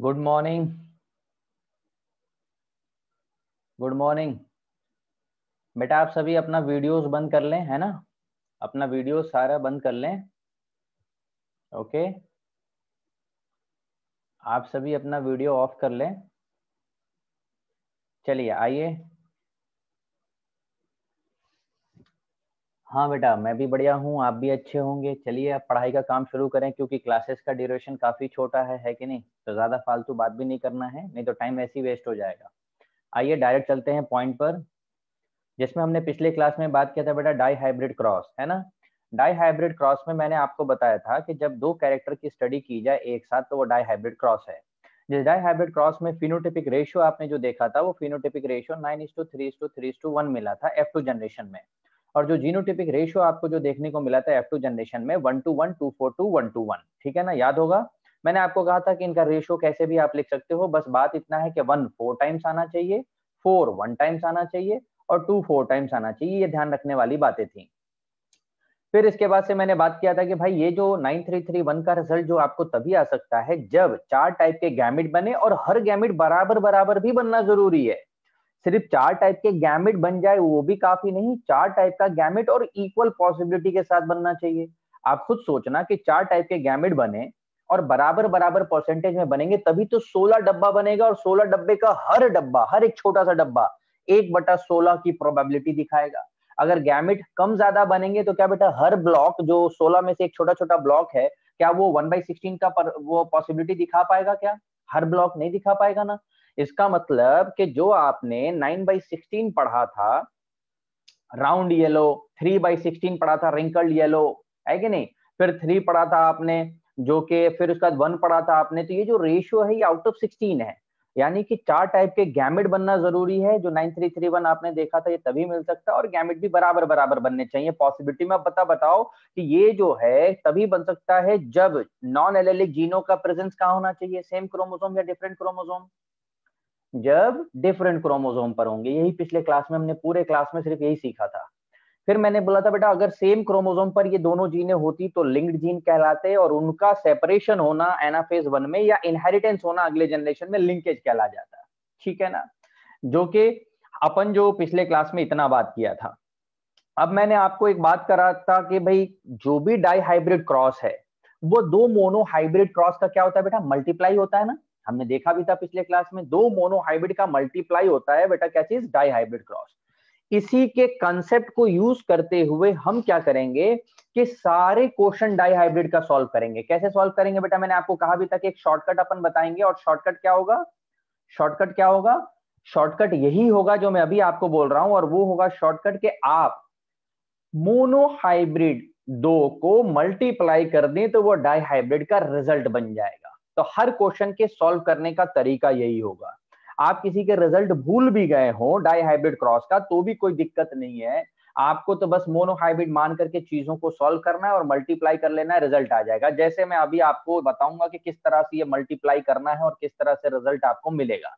Good morning good morning बेटा, आप सभी अपना वीडियोस बंद कर लें, है ना? अपना वीडियो सारा बंद कर लें। ओके आप सभी अपना वीडियो ऑफ़ कर लें। चलिए, आइए। हाँ बेटा, मैं भी बढ़िया हूँ, आप भी अच्छे होंगे। चलिए आप पढ़ाई का काम शुरू करें, क्योंकि क्लासेस का ड्यूरेशन काफ़ी छोटा है है कि नहीं? तो ज़्यादा फालतू बात भी नहीं करना है, नहीं तो टाइम ऐसे ही वेस्ट हो जाएगा। आइए डायरेक्ट चलते हैं पॉइंट पर, जिसमें हमने पिछले क्लास में बात किया था बेटा डाई हाइब्रिड क्रॉस है ना? डाई हाइब्रिड क्रॉस में मैंने आपको बताया था कि जब दो कैरेक्टर की स्टडी की जाए एक साथ तो वो डाई हाइब्रिड क्रॉस है। जिस डाई हाइब्रिड क्रॉस में फिनोटिपिक रेशियो आपने जो देखा था, वो phenotypic ratio nine is to three is to three is to one मिला था एफ़ टू जनरेशन में। और जो जीनोटिपिक रेशियो आपको जो देखने को मिला था एफ़ टू जनरेशन में one two one two four two one two one ठीक है ना? याद होगा? मैंने आपको कहा था कि इनका रेशियो कैसे भी आप लिख सकते हो, बस बात इतना है कि वन फोर टाइम्स आना चाहिए फोर वन टाइम्स आना चाहिए और टू फोर टाइम्स आना चाहिए, ये ध्यान रखने वाली बातें थी। फिर इसके बाद से मैंने बात किया था कि भाई, ये जो 9331 का रिज़ल्ट जो आपको तभी आ सकता है जब चार टाइप के गैमिट बने और हर गैमिट बराबर बराबर भी बनना ज़रूरी है। सिर्फ़ चार टाइप के गैमिट बन जाए वो भी काफ़ी नहीं। चार टाइप का गैमिट और इक्वल पॉसिबिलिटी के साथ बनना चाहिए। आप खुद सोचना कि चार टाइप के गैमिट बने और बराबर बराबर परसेंटेज में बनेंगे तभी तो 16 डब्बा बनेगा और 16 डब्बे का हर डब्बा हर एक छोटा सा डब्बा एक बटा सोलह की प्रोबेबिलिटी दिखाएगा। अगर गैमिट कम ज़्यादा बनेंगे तो क्या बेटा हर ब्लॉक जो 16 में से एक छोटा छोटा ब्लॉक है क्या वो वन बाई सिक्सटीन का पर, वो पॉसिबिलिटी दिखा पाएगा क्या? हर ब्लॉक नहीं दिखा पाएगा ना। इसका मतलब कि जो आपने नाइन बाई सिक्सटीन पढ़ा था round yellow three by sixteen पढ़ा था रिंकल्ड येलो है कि नहीं? फिर थ्री पढ़ा था आपने, जो कि फिर उसके बाद वन पढ़ा था आपने तो ये जो रेशियो है, ये आउट ऑफ़ सिक्सटीन है। यानी कि चार टाइप के गैमिट बनना ज़रूरी है, जो नाइन थ्री थ्री वन आपने देखा था, ये तभी मिल सकता है और गैमिट भी बराबर बराबर बनने चाहिए। पॉसिबिलिटी में आप बता बताओ कि ये जो है, तभी बन सकता है जब नॉन एलेलिक जीनो का प्रेजेंस कहाँ होना चाहिए? सेम क्रोमोसोम या डिफरेंट क्रोमोसोम जब डिफरेंट क्रोमोजोम पर होंगे, यही पिछले क्लास में हमने, पूरे क्लास में सिर्फ़ यही सीखा था। फिर मैंने बोला था, बेटा, अगर सेम क्रोमोजोम पर ये दोनों जीने होती तो लिंक्ड जीन कहलाते और उनका सेपरेशन होना एनाफेज वन में या इनहेरिटेंस होना अगले जनरेशन में लिंकेज कहला जाता। ठीक है ना? जो कि अपन जो पिछले क्लास में इतना बात किया था। अब मैंने आपको एक बात करा था कि भाई, जो भी डाई हाइब्रिड क्रॉस है, वो दो मोनो हाइब्रिड क्रॉस का क्या होता है बेटा? मल्टीप्लाई होता है ना? हमने देखा भी था पिछले क्लास में, दो मोनो हाइब्रिड का मल्टीप्लाई होता है, बेटा क्या चीज़? डाई हाइब्रिड क्रॉस इसी के कंसेप्ट को यूज़ करते हुए हम क्या करेंगे कि सारे क्वेश्चन डाई हाइब्रिड का सॉल्व करेंगे। कैसे सॉल्व करेंगे बेटा? मैंने आपको कहा भी था कि एक शॉर्टकट अपन बताएँगे और शॉर्टकट क्या होगा? शॉर्टकट क्या होगा? शॉर्टकट यही होगा जो मैं अभी आपको बोल रहा हूँ और वो होगा शॉर्टकट के आप मोनो हाइब्रिड दो को मल्टीप्लाई कर दें तो वो डाई हाइब्रिड का रिज़ल्ट बन जाएगा। तो हर क्वेश्चन के सॉल्व करने का तरीका यही होगा। आप किसी के रिज़ल्ट भूल भी गए हो, डाई हाइब्रिड क्रॉस का तो भी कोई दिक्कत नहीं है। आपको तो बस मोनोहाइब्रिड मान करके चीज़ों को सॉल्व करना है और मल्टीप्लाई कर लेना है, रिज़ल्ट आ जाएगा। जैसे मैं अभी आपको बताऊँगा कि किस तरह से ये मल्टीप्लाई करना है और किस तरह से रिज़ल्ट आपको मिलेगा।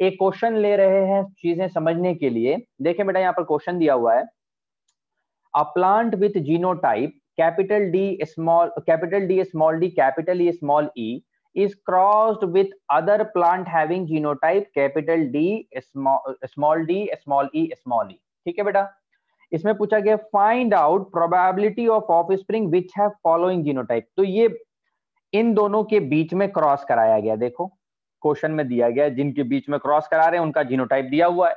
एक क्वेश्चन ले रहे हैं चीज़ें समझने के लिए। देखें बेटा, यहाँ पर क्वेश्चन दिया हुआ है। A plant with genotype, capital D small, capital D small D, capital E small E is crossed with other plant having genotype, capital D, small d, small e small e. ठीक है बेटा? इसमें पूछा गया find out probability of offspring which have following genotype तो ये इन दोनों के बीच में क्रॉस कराया गया, देखो। क्वेश्चन में दिया गया, जिनके बीच में क्रॉस करा रहे हैं, उनका जीनोटाइप दिया हुआ है।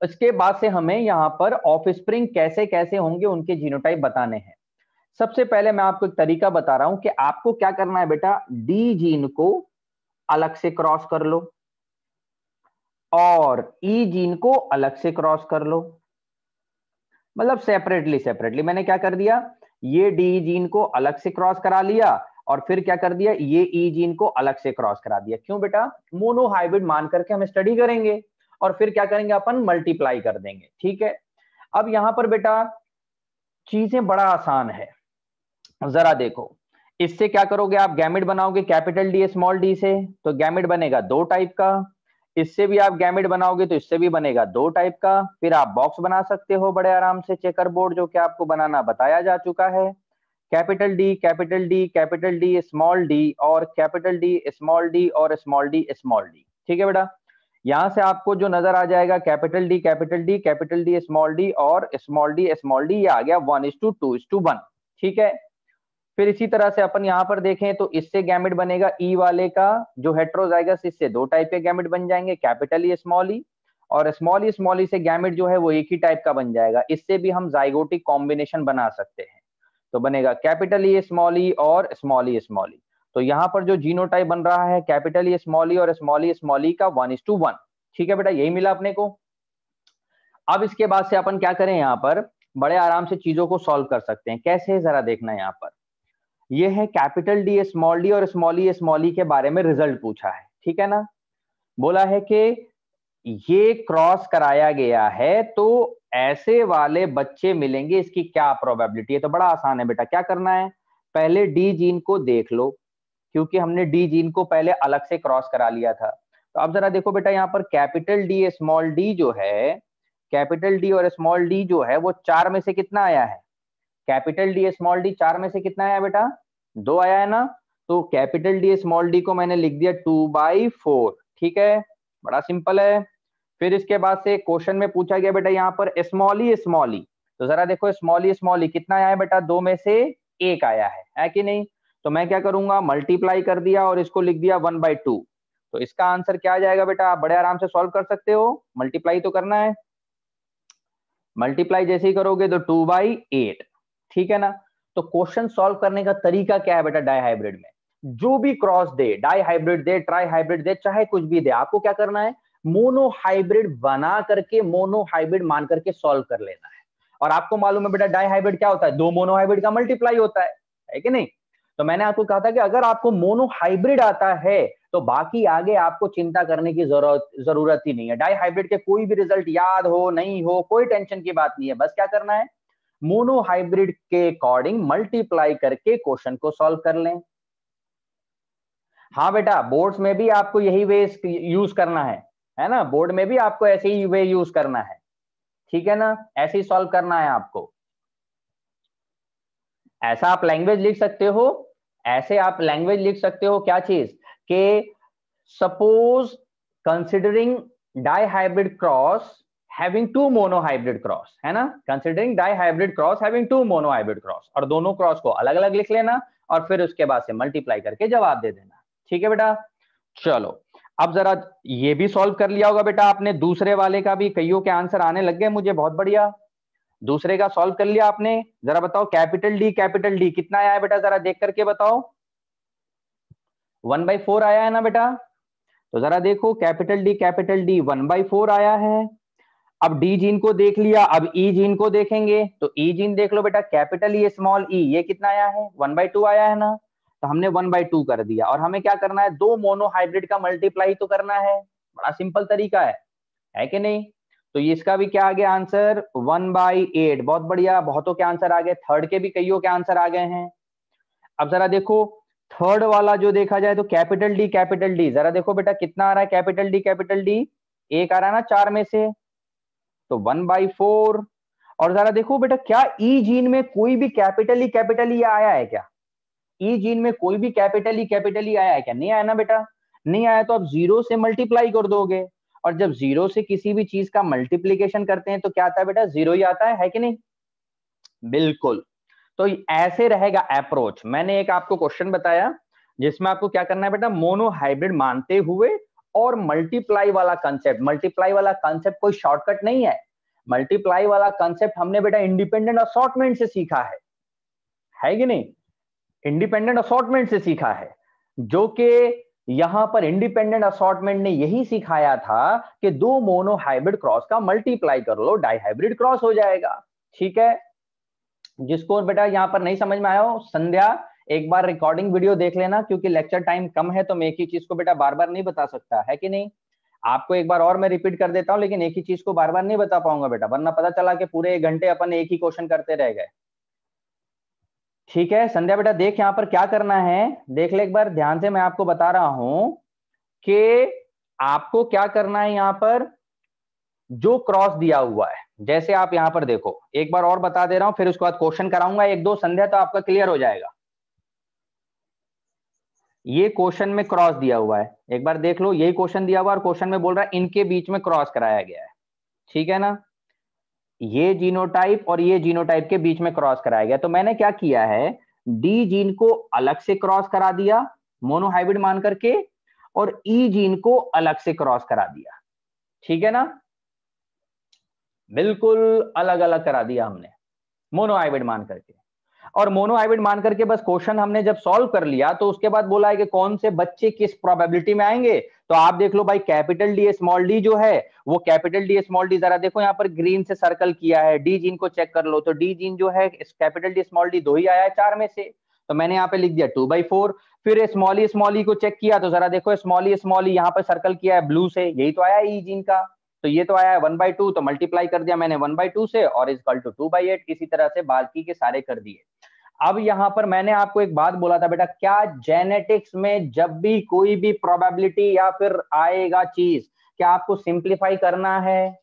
इसके बाद से हमें यहाँ पर ऑफ़ स्प्रिंग कैसे कैसे होंगे, उनके जीनोटाइप बताने हैं। सबसे पहले मैं आपको एक तरीका बता रहा हूँ कि आपको क्या करना है बेटा डी जीन को अलग से क्रॉस कर लो और ई e जीन को अलग से क्रॉस कर लो। मतलब सेपरेटली सेपरेटली मैंने क्या कर दिया? ये डी जीन को अलग से क्रॉस करा लिया और फिर क्या कर दिया? ये ई e जीन को अलग से क्रॉस करा दिया। क्यों बेटा? मोनो हाइब्रिड मान करके हम स्टडी करेंगे और फिर क्या करेंगे अपन? मल्टीप्लाई कर देंगे। ठीक है? अब यहाँ पर बेटा, चीज़ें बड़ा आसान है। जरा देखो, इससे क्या करोगे आप? गैमिट बनाओगे कैपिटल डी स्मॉल डी से तो गैमिट बनेगा दो टाइप का। इससे भी आप गैमिट बनाओगे तो इससे भी बनेगा दो टाइप का। फिर आप बॉक्स बना सकते हो बड़े आराम से चेकर बोर्ड जो कि आपको बनाना बताया जा चुका है। Capital D capital D capital D small D और कैपिटल डी स्मॉल डी और स्मॉल डी स्मॉल डी ठीक है बेटा? यहाँ से आपको जो नज़र आ जाएगा capital D capital D capital D small D और स्मॉल डी स्मॉल डी ये आ गया one is to two two is to ठीक है? फिर इसी तरह से अपन यहाँ पर देखें तो इससे गैमिट बनेगा ई e वाले का, जो हेट्रोजाइगस इससे दो टाइप के गैमिट बन जाएँगे कैपिटल ई स्मॉल ई और स्मॉल ई स्मॉल ई से गैमिट जो है वो एक ही टाइप का बन जाएगा। इससे भी हम जाइगोटिक कॉम्बिनेशन बना सकते हैं। तो बनेगा कैपिटल ई स्मॉल ई और स्मॉल ई स्मॉल ई तो यहाँ पर जो जीनोटाइप बन रहा है कैपिटल ई स्मॉल ई और स्मॉल ई स्मॉल ई का वन इज़ टू वन ठीक है बेटा, यही मिला अपने को। अब इसके बाद से अपन क्या करें यहाँ पर? बड़े आराम से चीज़ों को सॉल्व कर सकते हैं। कैसे जरा देखना यहाँ पर। ये है कैपिटल डी, स्मॉल डी और स्मॉल ई स्मॉल ई के बारे में रिज़ल्ट पूछा है, ठीक है ना? बोला है कि ये क्रॉस कराया गया है तो ऐसे वाले बच्चे मिलेंगे, इसकी क्या प्रोबेबिलिटी है? तो बड़ा आसान है बेटा, क्या करना है? पहले डी जीन को देख लो, क्योंकि हमने डी जीन को पहले अलग से क्रॉस करा लिया था। तो अब जरा देखो बेटा, यहाँ पर कैपिटल डी, स्मॉल डी जो है, कैपिटल डी और स्मॉल डी जो है, वो चार में से कितना आया है? कैपिटल डी स्मॉल डी चार में से कितना आया बेटा? दो आया है ना? तो कैपिटल डी स्मॉल डी को मैंने लिख दिया टू बाई फोर, ठीक है? बड़ा सिंपल है। फिर इसके बाद से क्वेश्चन में पूछा गया बेटा यहाँ पर स्मॉल ई स्मॉल ई। तो जरा देखो स्मॉल ई स्मॉल ई कितना आया है बेटा? दो में से एक आया है है कि नहीं? तो मैं क्या करूँगा? मल्टीप्लाई कर दिया और इसको लिख दिया वन बाई टू। तो इसका आंसर क्या आ जाएगा बेटा? आप बड़े आराम से सॉल्व कर सकते हो। मल्टीप्लाई तो करना है। मल्टीप्लाई जैसे ही करोगे तो टू बाई एट। ठीक है ना? तो क्वेश्चन सॉल्व करने का तरीका क्या है बेटा डाई हाइब्रिड में? जो भी क्रॉस दे डाई हाइब्रिड दे ट्राई हाइब्रिड दे, चाहे कुछ भी दे, आपको क्या करना है? मोनो हाइब्रिड बना करके मोनो हाइब्रिड मान करके सॉल्व कर लेना है। और आपको मालूम है बेटा डाई हाइब्रिड क्या होता है? दो मोनो हाइब्रिड का मल्टीप्लाई होता है है कि नहीं? तो मैंने आपको कहा था कि अगर आपको मोनो हाइब्रिड आता है तो बाकी आगे आपको चिंता करने की ज़रूरत ज़रूरत ही नहीं है। डाई हाइब्रिड के कोई भी रिज़ल्ट याद हो, नहीं हो, कोई टेंशन की बात नहीं है। बस क्या करना है? मोनो हाइब्रिड के अकॉर्डिंग मल्टीप्लाई करके क्वेश्चन को सॉल्व कर लें। हाँ बेटा, बोर्ड्स में भी आपको यही वे यूज़ करना है है ना? बोर्ड में भी आपको ऐसे ही वे यूज़ करना है। ठीक है ना? ऐसे ही सॉल्व करना है आपको। ऐसा आप लैंग्वेज लिख सकते हो, ऐसे आप लैंग्वेज लिख सकते हो, क्या चीज़? के suppose considering dihybrid cross having two monohybrid cross है ना? Considering dihybrid cross having two monohybrid cross और दोनों क्रॉस को अलग अलग लिख लेना, और फिर उसके बाद से मल्टीप्लाई करके जवाब दे देना। ठीक है बेटा? चलो, अब जरा ये भी सॉल्व कर लिया होगा बेटा आपने, दूसरे वाले का भी, कईयों के आंसर आने लग गए मुझे, बहुत बढ़िया। दूसरे का सॉल्व कर लिया आपने, जरा बताओ कैपिटल डी कैपिटल डी कितना आया है बेटा, जरा देख करके बताओ। वन बाई फोर आया है ना बेटा? तो जरा देखो capital D capital D one by four आया है। अब डी जीन को देख लिया, अब ई e जीन को देखेंगे। तो ई e जीन देख लो बेटा कैपिटल ई स्मॉल ई ये कितना आया है? वन बाई टू आया है ना? तो हमने वन बाई टू कर दिया। और हमें क्या करना है? दो मोनो हाइब्रिड का मल्टीप्लाई तो करना है। बड़ा सिंपल तरीका है। है कि नहीं? तो ये इसका भी क्या आ गया आंसर वन बाई एट बहुत बढ़िया। बहुतों के आंसर आ गए। थर्ड के भी कईयों के आंसर आ गए हैं। अब जरा देखो थर्ड वाला जो देखा जाए तो कैपिटल डी कैपिटल डी जरा देखो बेटा, कितना आ रहा है? कैपिटल डी कैपिटल डी एक आ रहा है ना चार में से। तो वन बाई फोर और जरा देखो बेटा क्या ई e जीन में कोई भी कैपिटल ई कैपिटल ई आया है क्या? ई e जीन में कोई भी कैपिटल ई कैपिटल ई आया है क्या? नहीं आया ना बेटा। नहीं आया तो आप ज़ीरो से मल्टीप्लाई कर दोगे। और जब ज़ीरो से किसी भी चीज़ का मल्टीप्लीकेशन करते हैं तो क्या आता है बेटा? ज़ीरो ही आता है, है कि नहीं? बिल्कुल। तो ऐसे रहेगा अप्रोच मैंने एक आपको क्वेश्चन बताया जिसमें आपको क्या करना है बेटा? मोनो हाइब्रिड मानते हुए और मल्टीप्लाई वाला कंसेप्ट मल्टीप्लाई वाला कंसेप्ट कोई शॉर्टकट नहीं है। मल्टीप्लाई वाला कंसेप्ट हमने बेटा इंडिपेंडेंट असॉर्टमेंट से सीखा है। है कि नहीं? इंडिपेंडेंट असॉर्टमेंट से सीखा है। जो कि यहाँ पर इंडिपेंडेंट असॉर्टमेंट ने यही सिखाया था कि दो मोनो हाइब्रिड क्रॉस का मल्टीप्लाई कर लो डाईहाइब्रिड क्रॉस हो जाएगा। ठीक है? जिसको बेटा यहाँ पर नहीं समझ में आया हो, संध्या एक बार रिकॉर्डिंग वीडियो देख लेना, क्योंकि लेक्चर टाइम कम है तो मैं एक ही चीज़ को बेटा बार बार नहीं बता सकता, है कि नहीं? आपको एक बार और मैं रिपीट कर देता हूँ, लेकिन एक ही चीज़ को बार बार नहीं बता पाऊँगा बेटा, वरना पता चला कि पूरे एक घंटे अपन एक ही क्वेश्चन करते रह गए। ठीक है, संध्या बेटा, देख यहाँ पर क्या करना है? देख ले एक बार, ध्यान से मैं आपको बता रहा हूँ कि आपको क्या करना है यहाँ पर? जो क्रॉस दिया हुआ है, जैसे आप यहाँ पर देखो, एक बार और बता दे रहा हूँ, फिर उसके बाद क्वेश्चन कराऊँगा एक दो, संध्या तो आपका क्लियर हो जाएगा। ये क्वेश्चन में क्रॉस दिया हुआ है। एक बार देख लो, यही क्वेश्चन दिया हुआ और क्वेश्चन में बोल रहा है, इनके बीच में क्रॉस कराया गया है। ठीक है ना? ये जीनोटाइप और ये जीनोटाइप के बीच में क्रॉस कराया गया। तो मैंने क्या किया है, डी जीन को अलग से क्रॉस करा दिया, मोनोहाइब्रिड मान करके, और ई e जीन को अलग से क्रॉस करा दिया। ठीक है ना? बिल्कुल अलग अलग करा दिया हमने, मोनोहाइब्रिड मान करके। और मोनोहाइब्रिड मान करके बस क्वेश्चन हमने जब सॉल्व कर लिया तो उसके बाद बोला है कि कौन से बच्चे किस प्रोबेबिलिटी में आएँगे? तो आप देख लो भाई कैपिटल डी स्मॉल डी जो है, वो कैपिटल डी स्मॉल डी जरा देखो, यहाँ पर ग्रीन से सर्कल किया है डी जीन को चेक कर लो तो डी जीन जो है कैपिटल डी स्मॉल डी दो ही आया है चार में से। तो मैंने यहाँ पे लिख दिया टू बाई फोर फिर स्मॉली स्मॉली को चेक किया तो जरा देखो स्मॉली स्मॉली यहाँ पर सर्कल किया है ब्लू से, यही तो आया ई जीन का। तो ये तो आया है वन बाई टू तो मल्टीप्लाई कर दिया मैंने वन बाई टू से, और is equal to two by eight इसी तरह से बाकी के सारे कर दिए। अब यहाँ पर मैंने आपको एक बात बोला था, बेटा, क्या जेनेटिक्स में जब भी कोई भी प्रोबेबिलिटी या फिर आएगा चीज़, क्या आपको सिंप्लीफाई करना है?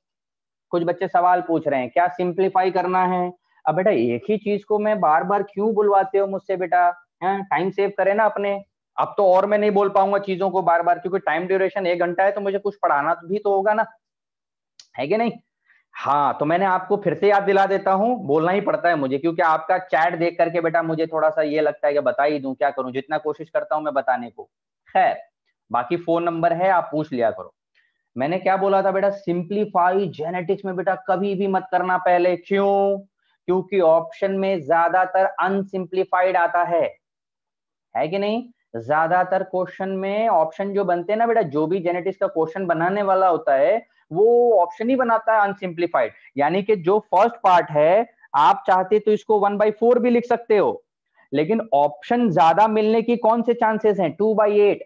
कुछ बच्चे सवाल पूछ रहे हैं, क्या सिंप्लीफाई करना है? अब बेटा, एक ही चीज़ को मैं बार बार क्यों बुलवाते हो मुझसे, बेटा? टाइम सेव करे ना अपने। अब तो और मैं नहीं बोल पाऊँगा चीज़ों को बार बार क्योंकि टाइम ड्यूरेशन एक घंटा है तो मुझे कुछ पढ़ाना भी तो होगा ना। है कि नहीं? हाँ तो मैंने आपको फिर से याद दिला देता हूँ, बोलना ही पड़ता है मुझे, क्योंकि आपका चैट देख करके बेटा मुझे थोड़ा सा ये लगता है कि बता ही दूँ, क्या करूँ, जितना कोशिश करता हूँ मैं बताने को। खैर, बाकी फ़ोन नंबर है, आप पूछ लिया करो। मैंने क्या बोला था बेटा, सिंप्लीफाई जेनेटिक्स में बेटा कभी भी मत करना पहले। क्यों? क्योंकि ऑप्शन में ज़्यादातर अनसिंप्लीफाइड आता है। है कि नहीं? ज़्यादातर क्वेश्चन में ऑप्शन जो बनते हैं ना बेटा, जो भी जेनेटिक्स का क्वेश्चन बनाने वाला होता है वो ऑप्शन ही बनाता है अनसिंप्लीफाइड यानी कि जो फ़र्स्ट पार्ट है, आप चाहते तो इसको वन बाई फोर भी लिख सकते हो। लेकिन ऑप्शन ज़्यादा मिलने की कौन से चांसेस हैं? टू बाई एट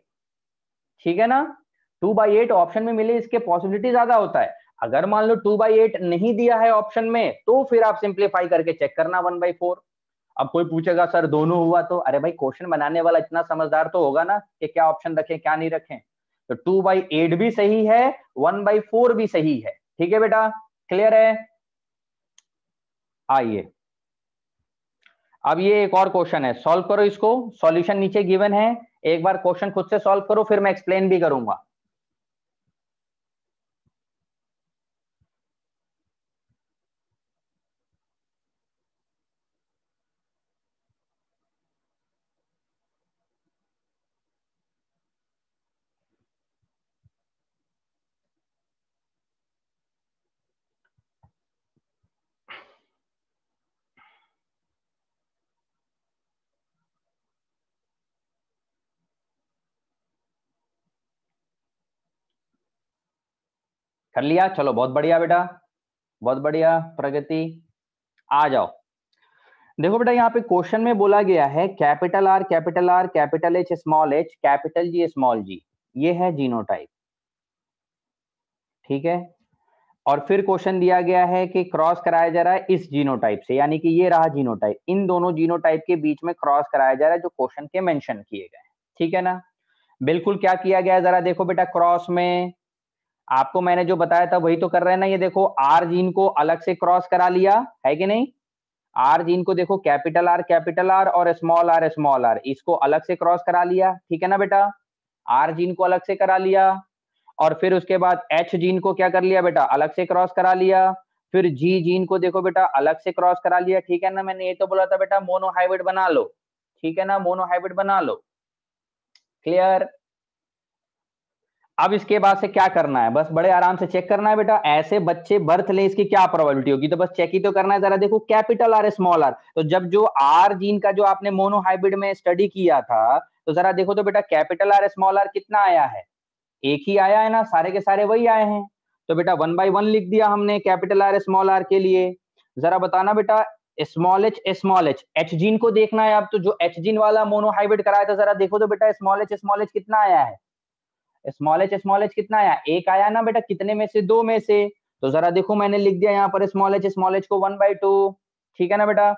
ठीक है ना? टू बाई एट ऑप्शन में मिले, इसके पॉसिबिलिटी ज़्यादा होता है। अगर मान लो टू बाई एट नहीं दिया है ऑप्शन में तो फिर आप सिंप्लीफाई करके चेक करना वन बाई फोर अब कोई पूछेगा, सर, दोनों हुआ तो? अरे भाई क्वेश्चन बनाने वाला इतना समझदार तो होगा ना कि क्या ऑप्शन रखें, क्या नहीं रखें। तो टू बाई एट भी सही है, वन बाई फोर भी सही है। ठीक है बेटा? क्लियर है? आइए। अब ये एक और क्वेश्चन है। सॉल्व करो इसको। सॉल्यूशन नीचे गिवन है। एक बार क्वेश्चन खुद से सॉल्व करो, फिर मैं एक्सप्लेन भी करूँगा। कर लिया। चलो, बहुत बढ़िया बेटा, बहुत बढ़िया प्रगति। आ जाओ। देखो बेटा, यहाँ पे क्वेश्चन में बोला गया है, capital R capital R, capital H, small H, capital G, small G, ये है जीनोटाइप। ठीक है? और फिर क्वेश्चन दिया गया है कि क्रॉस कराया जा रहा है इस जीनोटाइप से, यानी कि ये रहा जीनोटाइप। इन दोनों जीनोटाइप के बीच में क्रॉस कराया जा रहा है, जो क्वेश्चन के मेंशन किए गए ठीक है ना? बिल्कुल क्या किया गया जरा देखो बेटा, क्रॉस में आपको मैंने जो बताया था वही तो कर रहे हैं ना, ये देखो आर जीन को अलग से क्रॉस करा लिया, है कि नहीं? आर जीन को देखो कैपिटल आर कैपिटल आर और स्मॉल आर स्मॉल आर इसको अलग से क्रॉस करा लिया, ठीक है ना बेटा? आर जीन को अलग से करा लिया, और फिर उसके बाद एच जीन को क्या कर लिया बेटा? अलग से क्रॉस करा लिया, फिर जी जीन को देखो बेटा, अलग से क्रॉस करा लिया, ठीक है ना? मैंने ये तो बोला था बेटा मोनोहाइब्रिड बना लो, ठीक है ना? मोनोहाइब्रिड बना लो क्लियर अब इसके बाद से क्या करना है? बस बड़े आराम से चेक करना है बेटा। ऐसे बच्चे बर्थ ले इसकी क्या प्रोबेबिलिटी होगी? तो बस चेक ही तो करना है। जरा देखो कैपिटल आर स्मॉल आर तो जब जो आर जीन का जो आपने मोनोहाइब्रिड में स्टडी किया था तो जरा देखो तो बेटा कैपिटल आर स्मॉल आर कितना आया है? एक ही आया है ना? सारे के सारे वही आए हैं। तो बेटा वन बाई वन लिख दिया हमने कैपिटल आर स्मॉल आर के लिए। जरा बताना बेटा small H small H H gene को देखना है अब। तो जो एच जीन वाला मोनोहाइब्रिड कराया था, जरा देखो तो बेटा स्मॉल एच स्मॉल एच कितना आया है? स्मॉल एच स्मॉल एच कितना आया? एक आया ना बेटा, कितने में से? दो में से। तो जरा देखो मैंने लिख दिया यहाँ पर स्मॉल एच स्मॉल एच को वन बाई टू ठीक है ना बेटा?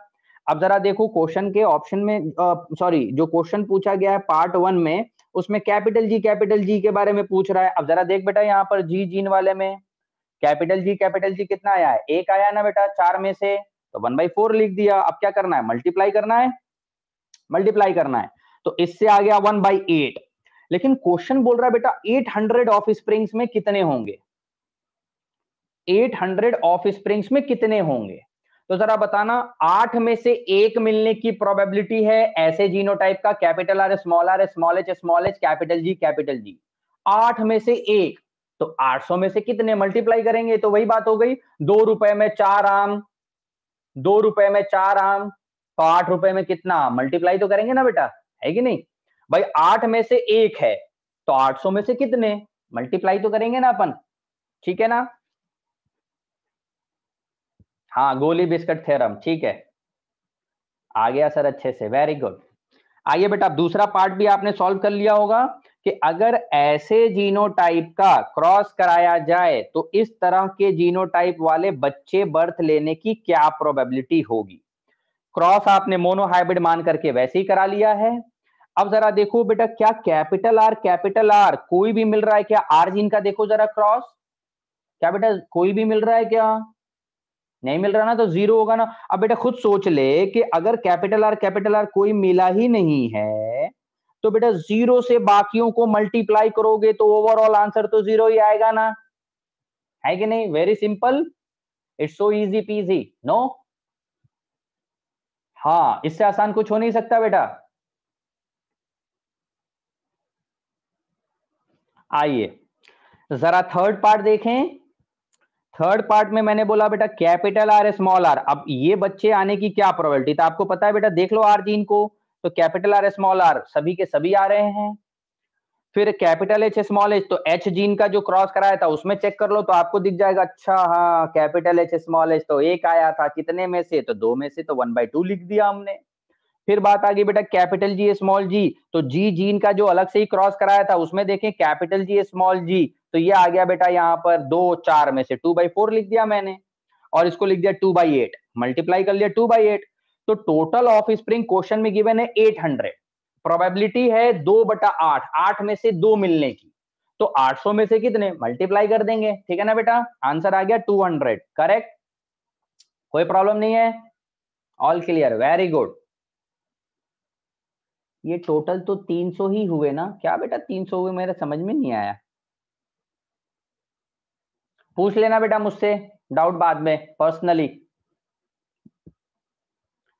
अब जरा देखो क्वेश्चन के ऑप्शन में सॉरी जो क्वेश्चन पूछा गया है पार्ट वन में, उसमें कैपिटल जी कैपिटल जी के बारे में पूछ रहा है। अब जरा देख बेटा यहाँ पर जी जीन वाले में। कैपिटल जी कैपिटल जी कितना आया है? एक आया ना बेटा, चार में से। तो वन बाई फोर लिख दिया। अब क्या करना है? मल्टीप्लाई करना है? मल्टीप्लाई करना है। तो इससे आ गया वन बाई एट लेकिन क्वेश्चन बोल रहा है, बेटा एट हंड्रेड ऑफ़ स्प्रिंग्स में कितने होंगे? एट हंड्रेड ऑफ़ स्प्रिंग्स में कितने होंगे? तो जरा बताना, आठ में से एक मिलने की प्रोबेबिलिटी है ऐसे जीनोटाइप का capital R small R small H small H capital G capital G आठ में से एक तो 800 में से कितने मल्टीप्लाई करेंगे? तो वही बात हो गई, दो रुपए में चार आम, दो रुपए में चार आम तो आठ रुपए में कितना मल्टीप्लाई तो करेंगे ना बेटा, है कि नहीं? भाई, आठ में से एक है तो 800 में से कितने? मल्टीप्लाई तो करेंगे ना अपन, ठीक है ना? हाँ गोली बिस्कट थेरम, ठीक है। आ गया सर अच्छे से वेरी गुड आइए बेटा, दूसरा पार्ट भी आपने सॉल्व कर लिया होगा कि अगर ऐसे जीनोटाइप का क्रॉस कराया जाए तो इस तरह के जीनोटाइप वाले बच्चे बर्थ लेने की क्या प्रोबेबिलिटी होगी? क्रॉस आपने मोनोहाइब्रिड मान करके वैसे ही करा लिया है। अब जरा देखो बेटा, क्या कैपिटल आर कैपिटल आर कोई भी मिल रहा है क्या? आर का देखो जरा क्रॉस क्या बेटा, कोई भी मिल रहा है क्या? नहीं मिल रहा ना तो ज़ीरो होगा ना। अब बेटा खुद सोच ले कि अगर कैपिटल आर कैपिटल आर कोई मिला ही नहीं है तो बेटा ज़ीरो से बाकियों को मल्टीप्लाई करोगे तो ओवरऑल आंसर तो ज़ीरो ही आएगा ना। है कि नहीं? Very simple it's so easy peasy no हाँ इससे आसान कुछ हो नहीं सकता बेटा। आइए। जरा थर्ड पार्ट देखें। थर्ड पार्ट में मैंने बोला, बेटा कैपिटल आर स्मॉल आर अब ये बच्चे आने की क्या प्रोबेबिलिटी तो आपको पता है, बेटा, देख लो आर जीन को। तो कैपिटल आर स्मॉल आर सभी के सभी आ रहे हैं। फिर कैपिटल एच स्मॉल एच तो एच जीन का जो क्रॉस कराया था, उसमें चेक कर लो तो आपको दिख जाएगा अच्छा हाँ कैपिटल एच स्मॉल एच तो एक आया था। कितने में से? तो दो में से तो वन बाई टू लिख दिया हमने। फिर बात आ गई बेटा कैपिटल जी स्मॉल जी तो जी जीन का जो अलग से ही क्रॉस कराया था, उसमें देखें कैपिटल जी स्मॉल जी तो ये आ गया बेटा यहाँ पर दो, चार में से टू बाई फोर लिख दिया मैंने। और इसको लिख दिया टू बाई एट मल्टीप्लाई कर लिया टू बाई एट तो टोटल ऑफ़ स्प्रिंग क्वेश्चन में गिवन है एट हंड्रेड प्रोबेबिलिटी है दो बटा आठ। आठ में से दो मिलने की। तो आठ सौ में से कितने? मल्टीप्लाई कर देंगे। ठीक है ना बेटा? आंसर आ गया टू हंड्रेड करेक्ट कोई प्रॉब्लम नहीं है? ऑल क्लियर वेरी गुड ये टोटल तो 300 ही हुए ना? क्या बेटा 300 हुए? मेरा समझ में नहीं आया। पूछ लेना बेटा मुझसे डाउट बाद में पर्सनली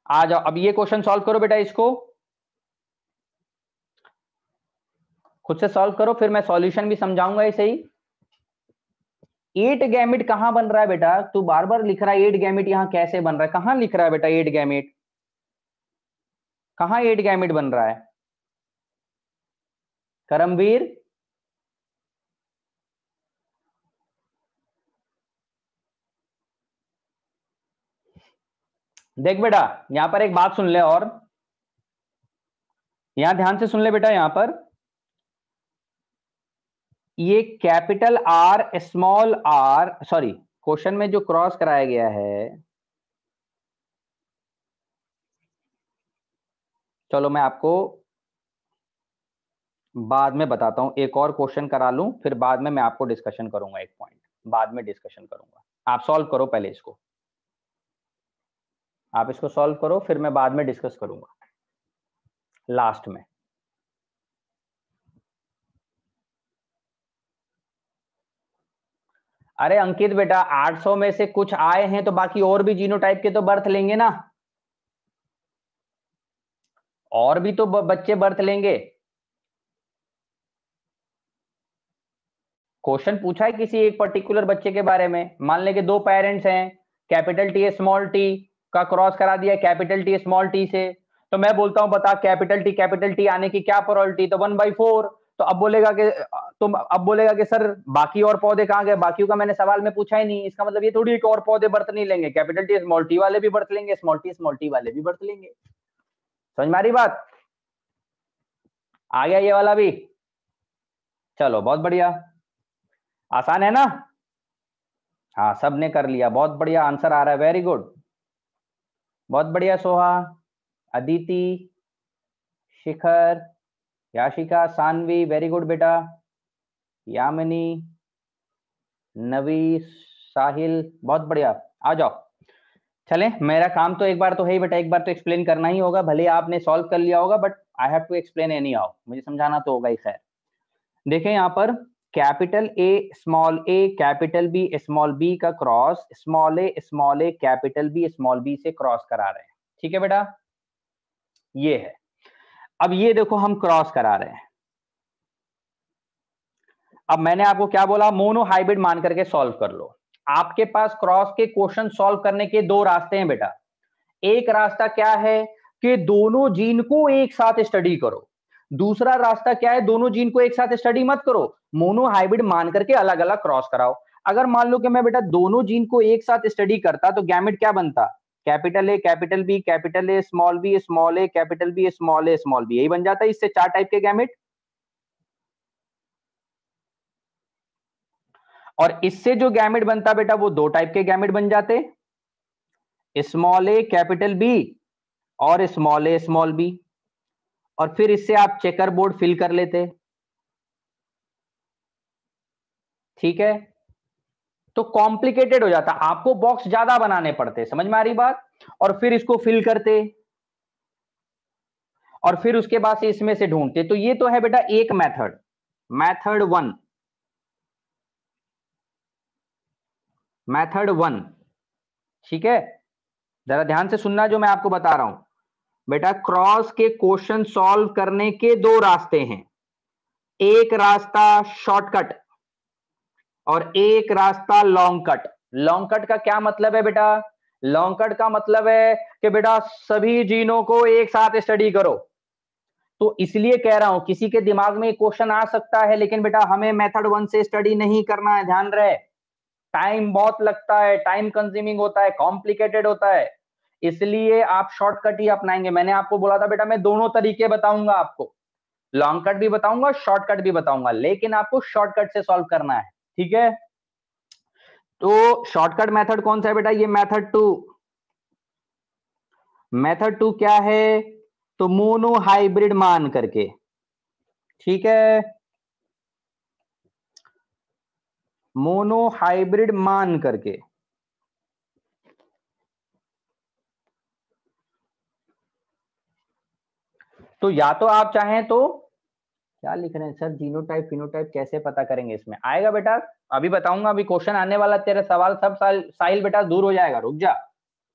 आ जाओ, अब ये क्वेश्चन सॉल्व करो बेटा इसको। खुद से सॉल्व करो, फिर मैं सॉल्यूशन भी समझाऊँगा ऐसे ही। एट गैमिट कहाँ बन रहा है बेटा? तू बार बार लिख रहा है एट गैमिट यहाँ कैसे बन रहा है? कहाँ लिख रहा है बेटा एट गैमिट कहाँ एट गैमिट बन रहा है? करमवीर? देख बेटा, यहाँ पर एक बात सुन ले और। यहाँ ध्यान से सुन ले बेटा, यहाँ पर। ये capital R, small R, sorry, question में जो क्रॉस कराया गया है चलो मैं आपको बाद में बताता हूँ। एक और क्वेश्चन करा लूँ, फिर बाद में मैं आपको डिस्कशन करूँगा एक पॉइंट बाद में डिस्कशन करूँगा। आप सॉल्व करो पहले इसको। आप इसको सॉल्व करो, फिर मैं बाद में डिस्कस करूँगा। लास्ट में। अरे अंकित बेटा 800 में से कुछ आए हैं तो बाकी और भी जीनोटाइप के तो बर्थ लेंगे ना। और भी तो बच्चे बर्थ लेंगे। क्वेश्चन पूछा है किसी एक पर्टिकुलर बच्चे के बारे में? मान लें कि दो पेरेंट्स हैं कैपिटल टी स्मॉल टी का क्रॉस करा दिया कैपिटल टी स्मॉल टी से। तो मैं बोलता हूँ, बता कैपिटल टी कैपिटल टी आने की क्या प्रोबेबिलिटी तो वन बाई फोर तो अब बोलेगा कि, तुम, अब बोलेगा कि, सर, बाकी और पौधे कहाँ गए? बाकी का मैंने सवाल में पूछा ही नहीं। इसका मतलब ये थोड़ी एक और पौधे बर्थ नहीं लेंगे। कैपिटल टी स्मॉल टी वाले भी बर्थ लेंगे स्मॉल टी स्मॉल टी वाले भी बर्थ लेंगे। समझ मारी बात? आ गया ये वाला भी। चलो, बहुत बढ़िया। आसान है ना? हाँ सबने कर लिया। बहुत बढ़िया आंसर आ रहा है। वेरी गुड बहुत बढ़िया, सोहा। अदिति, शिखर, याशिका, सानवी वेरी गुड बेटा। यामिनी नवी साहिल, बहुत बढ़िया। आ जाओ। चले, मेरा काम तो एक बार तो है ही, बेटा एक बार तो एक्सप्लेन करना ही होगा, भले आपने सॉल्व कर लिया होगा but I have to explain anyhow मुझे समझाना तो होगा ही खैर। देखें यहाँ पर capital A small A capital B small B का cross small A small A capital B small B से क्रॉस करा रहे हैं। ठीक है बेटा? ये है। अब ये देखो हम क्रॉस करा रहे हैं। अब मैंने आपको क्या बोला? मोनो हाइब्रिड मान करके सॉल्व कर लो। आपके पास क्रॉस के क्वेश्चन सॉल्व करने के दो रास्ते हैं बेटा। एक रास्ता क्या है कि दोनों जीन को एक साथ स्टडी करो। दूसरा रास्ता क्या है, दोनों जीन को एक साथ स्टडी मत करो। मोनो हाइब्रिड मान करके अलग अलग क्रॉस कराओ। अगर मान लो कि मैं बेटा दोनों जीन को एक साथ स्टडी करता तो गैमिट क्या बनता? Capital A capital B capital A small B small A capital B small A small B यही बन जाता है इससे चार टाइप के गैमिट और इससे जो गैमिट बनता बेटा, वो दो टाइप के गैमिट बन जाते। स्मॉल ए कैपिटल बी और स्मॉल ए स्मॉल बी और फिर इससे आप चेकर बोर्ड फिल कर लेते। ठीक है? तो कॉम्प्लिकेटेड हो जाता। आपको बॉक्स ज़्यादा बनाने पड़ते, समझ में आ रही बात? और फिर इसको फिल करते। और फिर उसके बाद से इसमें से ढूंढते। तो ये तो है बेटा एक method method one method one. ठीक है? जरा ध्यान से सुनना जो मैं आपको बता रहा हूँ। बेटा क्रॉस के क्वेश्चन सॉल्व करने के दो रास्ते हैं। एक रास्ता शॉर्टकट और एक रास्ता लॉन्ग कट लॉन्ग कट का क्या मतलब है बेटा? लॉन्ग कट का मतलब है कि बेटा, सभी जीनों को एक साथ स्टडी करो। तो इसलिए कह रहा हूँ, किसी के दिमाग में क्वेश्चन आ सकता है, लेकिन बेटा, हमें मेथड वन से स्टडी नहीं करना है, ध्यान रहे। टाइम बहुत लगता है, टाइम कंज्यूमिंग होता है कॉम्प्लिकेटेड होता है। इसलिए आप शॉर्टकट ही अपनाएँगे। मैंने आपको बोला था, बेटा, मैं दोनों तरीके बताऊँगा आपको। लॉन्ग कट भी बताऊँगा शॉर्टकट भी बताऊँगा, लेकिन आपको शॉर्टकट से सॉल्व करना है, ठीक है? तो शॉर्टकट मेथड कौन सा है बेटा? ये मेथड टू मेथड टू क्या है? तो मोनो हाइब्रिड मान करके, ठीक है? मोनो हाइब्रिड मान करके। तो या तो आप चाहें तो क्या लिख रहे हैं सर? जीनोटाइप, फिनोटाइप कैसे पता करेंगे इसमें? आएगा बेटा, अभी बताऊँगा, अभी क्वेश्चन आने वाला तेरा सवाल सब साल साहिल बेटा दूर हो जाएगा, रुक जा।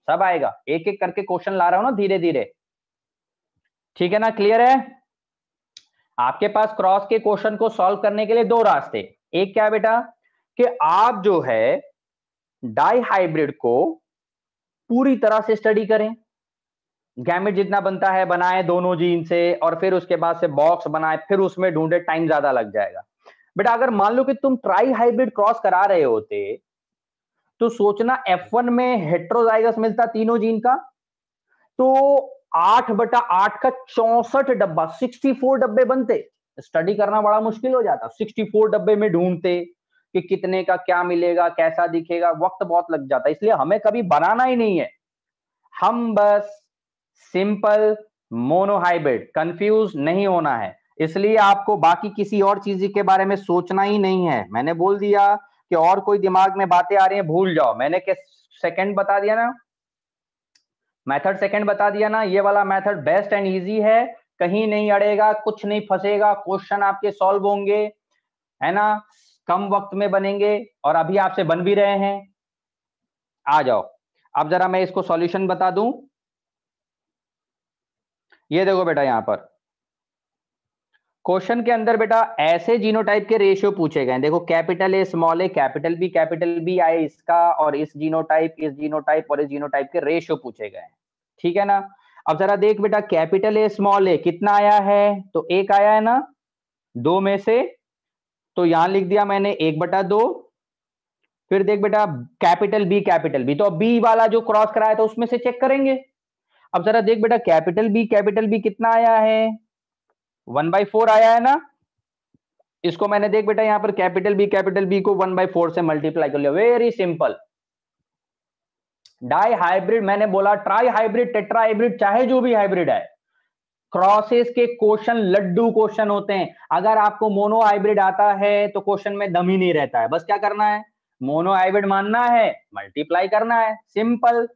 सब आएगा। एक एक करके क्वेश्चन ला रहा हूँ ना धीरे धीरे ठीक है ना, क्लियर है? आपके पास क्रॉस के क्वेश्चन को सॉल्व करने के लिए दो रास्ते। एक क्या बेटा? कि आप जो है डाई हाइब्रिड को पूरी तरह से स्टडी करें। गैमेट जितना बनता है, बनाए दोनों जीन से और फिर उसके बाद से बॉक्स बनाए, फिर उसमें ढूंढे टाइम ज़्यादा लग जाएगा। बेटा अगर मान लो कि तुम ट्राई हाइब्रिड क्रॉस करा रहे होते तो सोचना F1 में हेट्रोजाइगस मिलता तीनों जीन का तो आठ बटा आठ का चौसठ डब्बा सिक्सटी फोर डब्बे बनते। स्टडी करना बड़ा मुश्किल हो जाता। सिक्सटी फोर डब्बे में ढूंढते। कि कितने का क्या मिलेगा, कैसा दिखेगा, वक्त बहुत लग जाता है। इसलिए हमें कभी बनाना ही नहीं है। हम बस सिंपल मोनोहाइब्रिड कंफ्यूज नहीं होना है। इसलिए आपको बाकी किसी और चीज़ के बारे में सोचना ही नहीं है। मैंने बोल दिया कि और कोई दिमाग में बातें आ रही हैं, भूल जाओ। मैंने क्या सेकंड बता दिया ना? मेथड सेकंड बता दिया ना? ये वाला मेथड बेस्ट एंड इजी है। कहीं नहीं अड़ेगा, कुछ नहीं फंसेगा क्वेश्चन आपके सॉल्व होंगे। है ना? कम वक्त में बनेंगे और अभी आपसे बन भी रहे हैं। आ जाओ। अब जरा मैं इसको सॉल्यूशन बता दूँ। ये देखो बेटा यहाँ पर। क्वेश्चन के अंदर बेटा ऐसे जीनोटाइप के रेशियो पूछे गए देखो capital A small A capital B capital B आए इसका और इस जीनोटाइप इस जीनोटाइप और इस जीनोटाइप के रेशियो पूछे गए ठीक है ना? अब जरा देख बेटा कैपिटल ए स्मॉल ए कितना आया है? तो एक आया है ना? दो में से तो यहाँ लिख दिया मैंने एक बटा दो, फिर देख बेटा, कैपिटल बी कैपिटल बी तो अब बी वाला जो क्रॉस कराया था उसमें से चेक करेंगे। अब जरा देख बेटा, कैपिटल बी कैपिटल बी कितना आया है? वन बाई फोर आया है ना? इसको मैंने देख बेटा, यहाँ पर कैपिटल बी कैपिटल बी को वन बाई फोर से मल्टीप्लाई कर लिया। वेरी सिंपल डाई हाइब्रिड मैंने बोला ट्राई हाइब्रिड टेट्रा हाइब्रिड चाहे जो भी हाइब्रिड है क्रॉसेस के क्वेश्चन लड्डू क्वेश्चन होते हैं। अगर आपको मोनो हाइब्रिड आता है तो क्वेश्चन में दम ही नहीं रहता है। बस क्या करना है? मोनो हाइब्रिड मानना है मल्टीप्लाई करना है। सिंपल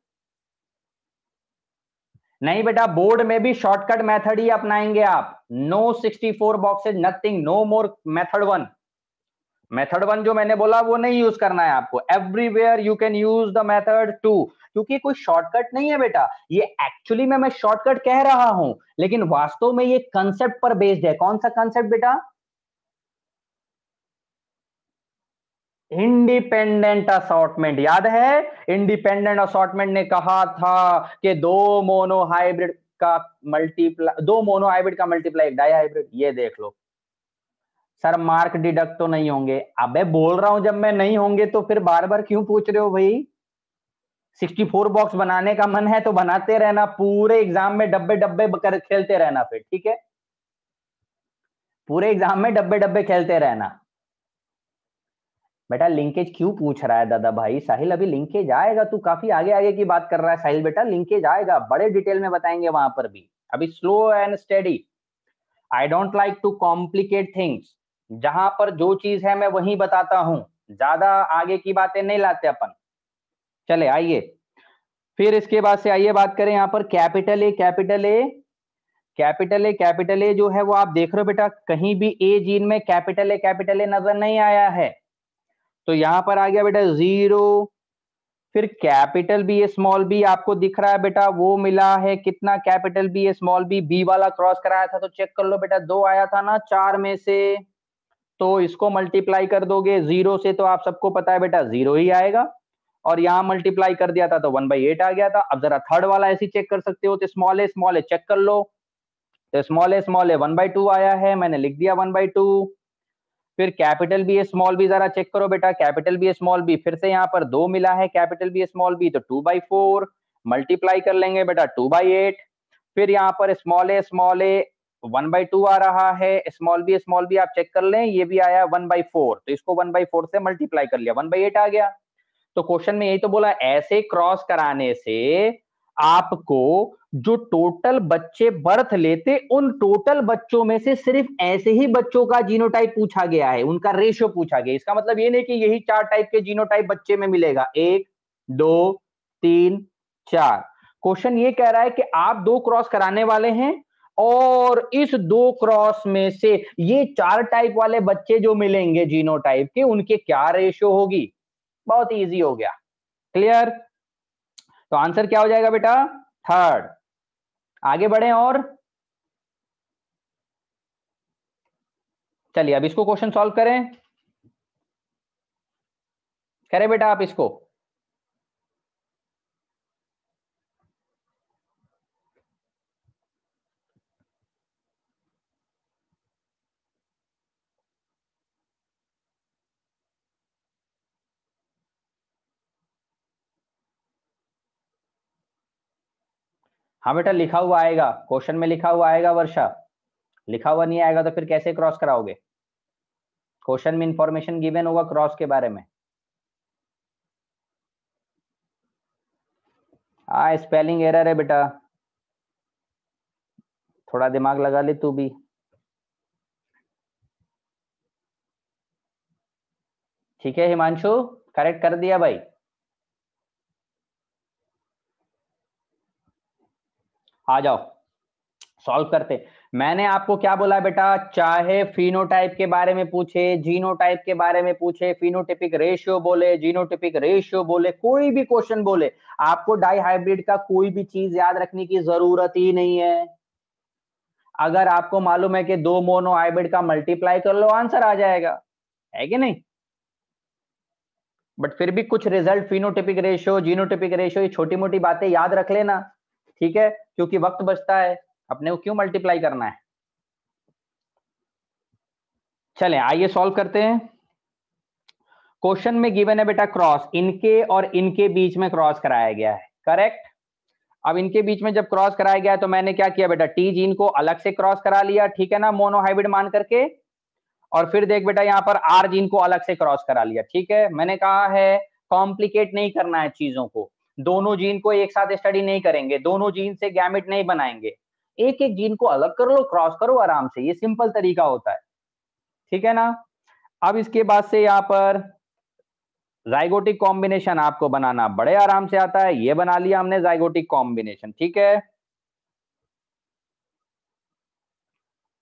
नहीं बेटा बोर्ड में भी शॉर्टकट मेथड ही अपनाएँगे आप। No 64 boxes nothing no more method one method one जो मैंने बोला, वो नहीं यूज़ करना है आपको। Everywhere you can use the method two क्योंकि कोई शॉर्टकट नहीं है बेटा। ये एक्चुअली में, मैं शॉर्टकट कह रहा हूँ, लेकिन वास्तव में ये कंसेप्ट पर बेस्ड है। कौन सा कंसेप्ट बेटा? इंडिपेंडेंट असॉर्टमेंट याद है? इंडिपेंडेंट असॉर्टमेंट ने कहा था कि दो मोनो हाइब्रिड का मल्टीप्लाई दो मोनो हाइब्रिड का मल्टीप्लाई डाई हाइब्रिड ये देख लो। सर मार्क डिडक्ट तो नहीं होंगे। अबे, बोल रहा हूँ, जब मैं नहीं होंगे तो फिर बार बार क्यों पूछ रहे हो भाई? 64 बॉक्स बनाने का मन है तो बनाते रहना, पूरे एग्ज़ाम में डब्बे डब्बे कर, खेलते रहना फिर, ठीक है? पूरे एग्ज़ाम में डब्बे डब्बे खेलते रहना। बेटा लिंकेज क्यों पूछ रहा है दादा भाई? साहिल, अभी लिंकेज आएगा तू काफ़ी आगे आगे की बात कर रहा है साहिल बेटा लिंकेज आएगा, बड़े डिटेल में बताएँगे वहाँ पर भी। अभी slow and steady I don't like to complicate things जहाँ पर जो चीज़ है मैं वही बताता हूँ। ज़्यादा आगे की बातें नहीं लाते अपन। चले, आइए। फिर इसके बाद से आइए, बात करें यहाँ पर capital A capital A. Capital A capital A जो है वो आप देख रहे हो बेटा, कहीं भी ए जीन में कैपिटल ए कैपिटल ए नज़र नहीं आया है। तो यहाँ पर आ गया बेटा, ज़ीरो। फिर कैपिटल बी, स्मॉल बी आपको दिख रहा है बेटा, वो मिला है कितना? Capital B, small B B वाला क्रॉस कराया था तो चेक कर लो बेटा, दो आया था ना, चार में से। तो इसको मल्टीप्लाई कर दोगे, ज़ीरो से तो आप सबको पता है बेटा, ज़ीरो ही आएगा। और यहाँ मल्टीप्लाई कर दिया था तो वन बाई एट आ गया था। अब जरा थर्ड वाला ऐसे चेक कर सकते हो तो small A small A check कर लो। तो small A small A one by two आया है, मैंने लिख दिया वन बाई टू फिर कैपिटल बी स्मॉल बी जरा चेक करो बेटा कैपिटल बी स्मॉल बी फिर से यहाँ पर दो मिला है कैपिटल बी स्मॉल बी तो टू बाई फोर मल्टीप्लाई कर लेंगे बेटा टू बाई एट फिर यहाँ पर small A small A one by two आ रहा है स्मॉल बी स्मॉल बी आप चेक कर लें, ये भी आया वन बाई फोर तो इसको वन बाई फोर से मल्टीप्लाई कर लिया वन बाई एट आ गया। तो क्वेश्चन में यही तो बोला, ऐसे क्रॉस कराने से आपको जो टोटल बच्चे बर्थ लेते, उन टोटल बच्चों में से सिर्फ़ ऐसे ही बच्चों का जीनोटाइप पूछा गया है, उनका रेशियो पूछा गया इसका मतलब ये नहीं कि यही चार टाइप के जीनोटाइप बच्चे में मिलेगा। एक, दो, तीन, चार। क्वेश्चन ये कह रहा है कि आप दो क्रॉस कराने वाले हैं और इस दो क्रॉस में से ये चार टाइप वाले बच्चे जो मिलेंगे जीनोटाइप के, उनके क्या रेशियो होगी? बहुत ईजी हो गया। क्लियर तो आंसर क्या हो जाएगा बेटा? थर्ड आगे बढ़े और। चलिए, अब इसको क्वेश्चन सॉल्व करें। करें बेटा आप इसको? हाँ बेटा, लिखा हुआ आएगा। क्वेश्चन में लिखा हुआ आएगा वर्षा। लिखा हुआ नहीं आएगा तो फिर कैसे क्रॉस कराओगे? क्वेश्चन में इंफॉर्मेशन गिवन होगा क्रॉस के बारे में। हाँ स्पेलिंग एरर है बेटा। थोड़ा दिमाग लगा ले तू भी। ठीक है हिमांशु? करेक्ट कर दिया भाई। आ जाओ। सॉल्व करते मैंने आपको क्या बोला बेटा? चाहे फिनोटाइप के बारे में पूछे जीनोटाइप के बारे में पूछे फिनोटिपिक रेशियो बोले जीनोटिपिक रेशियो बोले, कोई भी क्वेश्चन बोले, आपको डाई हाइब्रिड का कोई भी चीज़ याद रखने की ज़रूरत ही नहीं है। अगर आपको मालूम है कि दो मोनो हाइब्रिड का मल्टीप्लाई कर लो आंसर आ जाएगा। है कि नहीं? बट फिर भी कुछ result phenotypic ratio genotypic ratio ये छोटी मोटी बातें याद रख लेना। ठीक है? क्योंकि वक्त बचता है, अपने को क्यों मल्टीप्लाई करना है? चले, आइए सॉल्व करते हैं। क्वेश्चन में गिवन है बेटा क्रॉस इनके और इनके बीच में क्रॉस कराया गया है करेक्ट अब इनके बीच में जब क्रॉस कराया गया है तो मैंने क्या किया बेटा? टी जीन को अलग से क्रॉस करा लिया, ठीक है ना मोनोहाइब्रिड मान करके? और फिर देख बेटा, यहाँ पर आर जीन को अलग से क्रॉस करा लिया, ठीक है? मैंने कहा है कॉम्प्लिकेट नहीं करना है चीज़ों को। दोनों जीन को एक साथ स्टडी नहीं करेंगे, दोनों जीन से गैमिट नहीं बनाएँगे। एक एक जीन को अलग कर लो क्रॉस करो आराम से, ये सिंपल तरीका होता है। ठीक है ना? अब इसके बाद से यहाँ पर जाइगोटिक कॉम्बिनेशन आपको बनाना बड़े आराम से आता है, ये बना लिया हमने जाइगोटिक कॉम्बिनेशन ठीक है?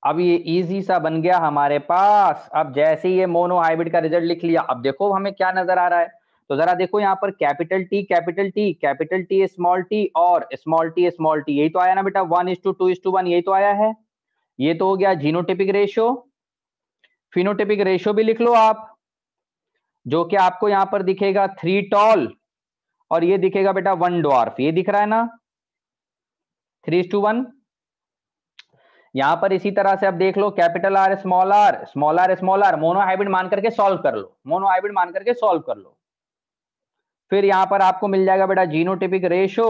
अब ये इजी सा बन गया हमारे पास। अब जैसे ही ये मोनो हाइब्रिड का रिज़ल्ट लिख लिया, अब देखो हमें क्या नज़र आ रहा है। तो जरा देखो यहाँ पर capital T capital T capital T small T और स्मॉल टी स्मॉल टी यही तो आया ना बेटा? One is to two is to one यही तो आया है। ये तो हो गया जीनोटिपिक रेशियो फिनोटिपिक रेशियो भी लिख लो आप, जो कि आपको यहाँ पर दिखेगा थ्री टॉल और ये दिखेगा बेटा वन डॉर्फ ये दिख रहा है ना? थ्री टू वन यहाँ पर इसी तरह से आप देख लो capital R small R small R small R monohybrid मान करके सॉल्व कर लो। मोनो हाइब्रिड मान करके सॉल्व कर लो। फिर यहाँ पर आपको मिल जाएगा बेटा genotypic ratio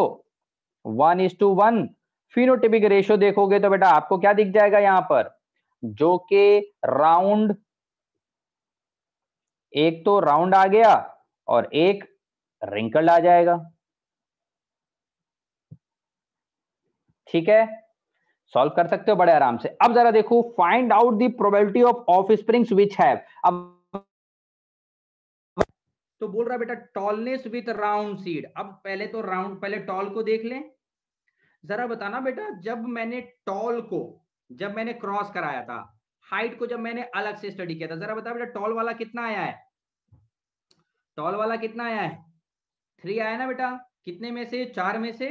one is to one phenotypic ratio देखोगे तो बेटा आपको क्या दिख जाएगा यहाँ पर? जो कि राउंड एक तो राउंड आ गया और एक रिंकल्ड आ जाएगा। ठीक है? सॉल्व कर सकते हो बड़े आराम से। अब जरा देखो find out the probability of offsprings which have अब तो बोल रहा बेटा टॉलनेस विथ राउंड सीड अब पहले तो राउंड पहले टॉल को देख लें। जरा बताना बेटा, जब मैंने टॉल को, जब मैंने क्रॉस कराया था हाइट को जब मैंने अलग से स्टडी किया था, जरा बता बेटा टॉल वाला कितना आया है? टॉल वाला कितना आया है? थ्री आया ना बेटा, कितने में से? चार में से?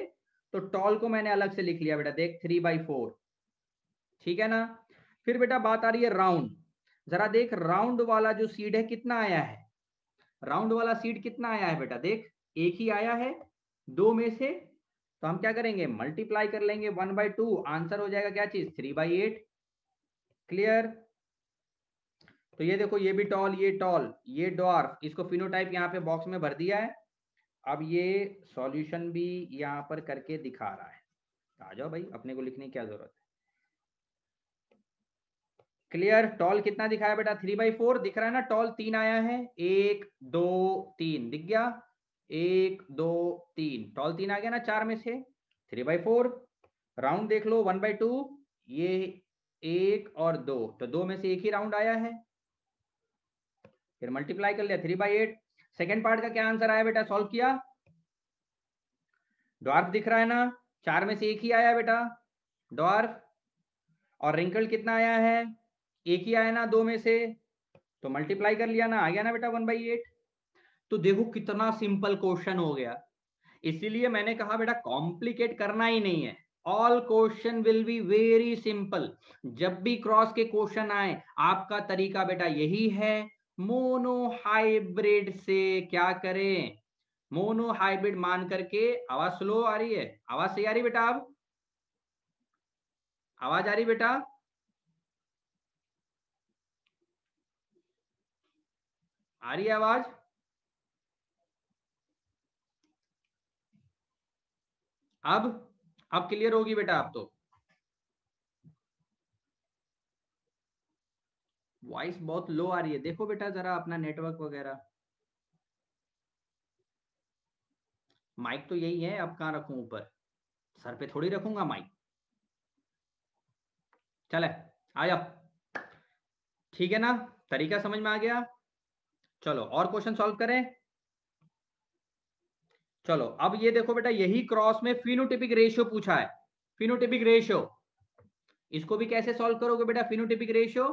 तो टॉल को मैंने अलग से लिख लिया बेटा, देख थ्री बाई फोर ठीक है ना? फिर बेटा बात आ रही है राउंड जरा देख राउंड वाला जो सीड है, कितना आया है? राउंड वाला सीड कितना आया है बेटा? देख, एक ही आया है, दो में से तो हम क्या करेंगे? मल्टीप्लाई कर लेंगे, वन बाई टू, आंसर हो जाएगा क्या चीज़? Three by eight. क्लियर? तो ये देखो, ये भी टॉल, ये टॉल, ये डॉर्फ, इसको फिनोटाइप यहाँ पे बॉक्स में भर दिया है। अब ये सॉल्यूशन भी यहाँ पर करके दिखा रहा है। आ जाओ भाई, अपने को लिखने की क्या ज़रूरत है? क्लियर टॉल कितना दिखाया बेटा? थ्री बाई फोर दिख रहा है ना? टॉल तीन आया है। एक, दो, तीन। दिख गया? एक, दो, तीन। टॉल तीन आ गया ना चार में से? थ्री बाई फोर राउंड देख लो वन बाई टू ये एक और दो। तो दो में से एक ही राउंड आया है। फिर मल्टीप्लाई कर लिया three by eight second part का क्या आंसर आया बेटा? सॉल्व किया? डॉर्फ दिख रहा है ना? चार में से एक ही आया बेटा। डॉर्फ और रिंकल कितना आया है? एक ही आया ना दो में से तो मल्टीप्लाई कर लिया ना, आ गया ना बेटा वन बाई एट तो देखो कितना सिंपल क्वेश्चन हो गया। इसीलिए मैंने कहा बेटा कॉम्प्लिकेट करना ही नहीं है। All question will be very simple जब भी क्रॉस के क्वेश्चन आए, आपका तरीका बेटा यही है मोनो हाइब्रिड से क्या करें? मोनो हाइब्रिड मान करके आवाज़ स्लो आ रही है। आवाज़ सही आ रही बेटा अब? आवाज़ आ रही बेटा? आ रही है आवाज़? अब अब क्लियर होगी बेटा आप तो। वॉइस बहुत लो आ रही है। देखो बेटा जरा अपना नेटवर्क वगैरह। माइक तो यही है, अब कहाँ रखू ऊपर? सर पे थोड़ी रखूँगा माइक चले, आ जाओ। ठीक है ना? तरीका समझ में आ गया? चलो, और क्वेश्चन सॉल्व करें? चलो, अब ये देखो बेटा, यही क्रॉस में फिनोटिपिक रेशियो पूछा है। फिनोटिपिक रेशियो इसको भी कैसे सॉल्व करोगे बेटा फिनोटिपिक रेशियो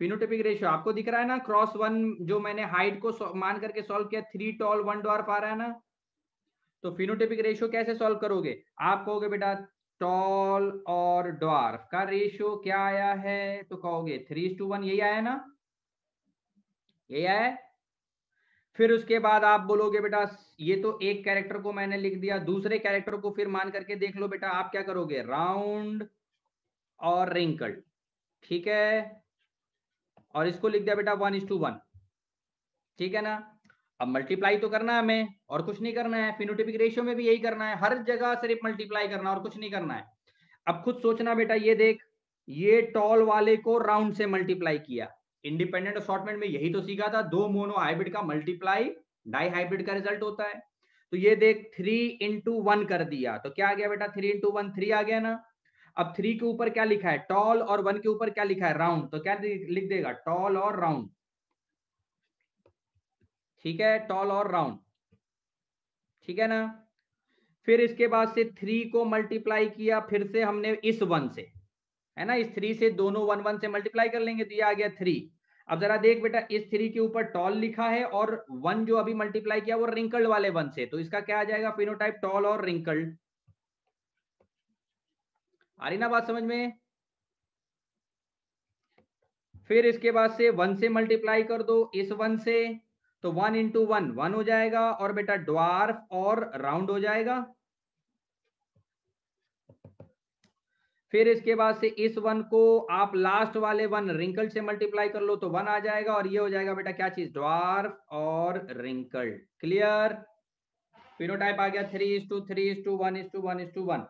फिनोटिपिक रेशियो आपको दिख रहा है ना क्रॉस वन जो मैंने हाइट को मान करके सॉल्व किया थ्री टॉल वन डॉर्फ आ रहा है ना? तो फिनोटिपिक रेशियो कैसे सॉल्व करोगे? आप कहोगे बेटा टॉल और डॉर्फ का रेशियो क्या आया है? तो कहोगे थ्री टू वन यही आया ना? यही आया फिर उसके बाद आप बोलोगे, बेटा, ये तो एक कैरेक्टर को मैंने लिख दिया, दूसरे कैरेक्टर को फिर मान करके देख लो बेटा, आप क्या करोगे? राउंड और रिंकल्ड ठीक है? और इसको लिख दिया, बेटा वन इज़ टू वन ठीक है ना? अब मल्टीप्लाई तो करना है हमें, और कुछ नहीं करना है। फिनोटिपिक रेशियो में भी यही करना है। हर जगह सिर्फ़ मल्टीप्लाई करना और कुछ नहीं करना है। अब खुद सोचना, बेटा, ये देख, ये टॉल वाले को राउंड से मल्टीप्लाई किया इंडिपेंडेंट असॉर्टमेंट में यही तो सीखा था, दो मोनो हाइब्रिड का मल्टीप्लाई डाई हाइब्रिड का रिज़ल्ट होता है। तो ये देख थ्री इंटू वन कर दिया। तो क्या आ गया बेटा? थ्री इंटू वन थ्री आ गया ना? अब थ्री के ऊपर क्या लिखा है? टॉल और वन के ऊपर क्या लिखा है? राउंड तो क्या लिख देगा? टॉल और राउंड ठीक है? टॉल और राउंड ठीक है ना? फिर इसके बाद से थ्री को मल्टीप्लाई किया, फिर से हमने इस वन से। है ना? इस थ्री से दोनों वन वन से मल्टीप्लाई कर लेंगे तो ये आ गया थ्री अब जरा देख बेटा, इस थ्री के ऊपर टॉल लिखा है और वन जो अभी मल्टीप्लाई किया वो रिंकल्ड वाले वन से। तो इसका क्या आ जाएगा? फिनोटाइप टॉल और रिंकल्ड आ रही ना बात समझ में? फिर इसके बाद से वन से मल्टीप्लाई कर दो इस वन से तो वन इंटू वन वन हो जाएगा और बेटा ड्वार्फ और राउंड हो जाएगा। फिर इसके बाद से इस वन को आप लास्ट वाले वन रिंकल से मल्टीप्लाई कर लो तो वन आ जाएगा और ये हो जाएगा बेटा क्या चीज़? ड्वार्फ और रिंकल क्लियर फिनोटाइप आ गया three is to three is to one is to one is to one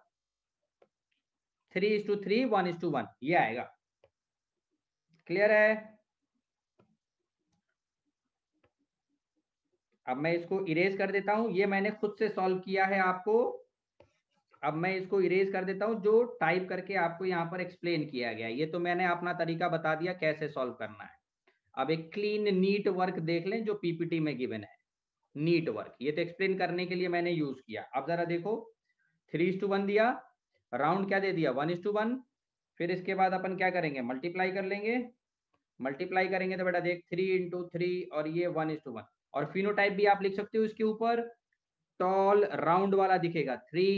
three is to three one is to one ये आएगा। क्लियर है? अब मैं इसको इरेज कर देता हूँ। ये मैंने खुद से सॉल्व किया है आपको। अब मैं इसको इरेज कर देता हूँ, जो टाइप करके आपको यहाँ पर एक्सप्लेन किया गया ये तो मैंने अपना तरीका बता दिया कैसे सॉल्व करना है। अब एक क्लीन नीट वर्क देख लें, जो पीपीटी में गिवन है। नीट वर्क ये तो एक्सप्लेन करने के लिए मैंने यूज़ किया। अब जरा देखो थ्री इज़ टू वन दिया राउंड क्या दे दिया? वन इज़ टू वन फिर इसके बाद अपन क्या करेंगे? मल्टीप्लाई कर लेंगे। मल्टीप्लाई करेंगे तो बेटा देख थ्री इंटू थ्री और ये वन इज़ टू वन और फिनोटाइप भी आप लिख सकते हो इसके ऊपर। टॉल राउंड वाला दिखेगा। थ्री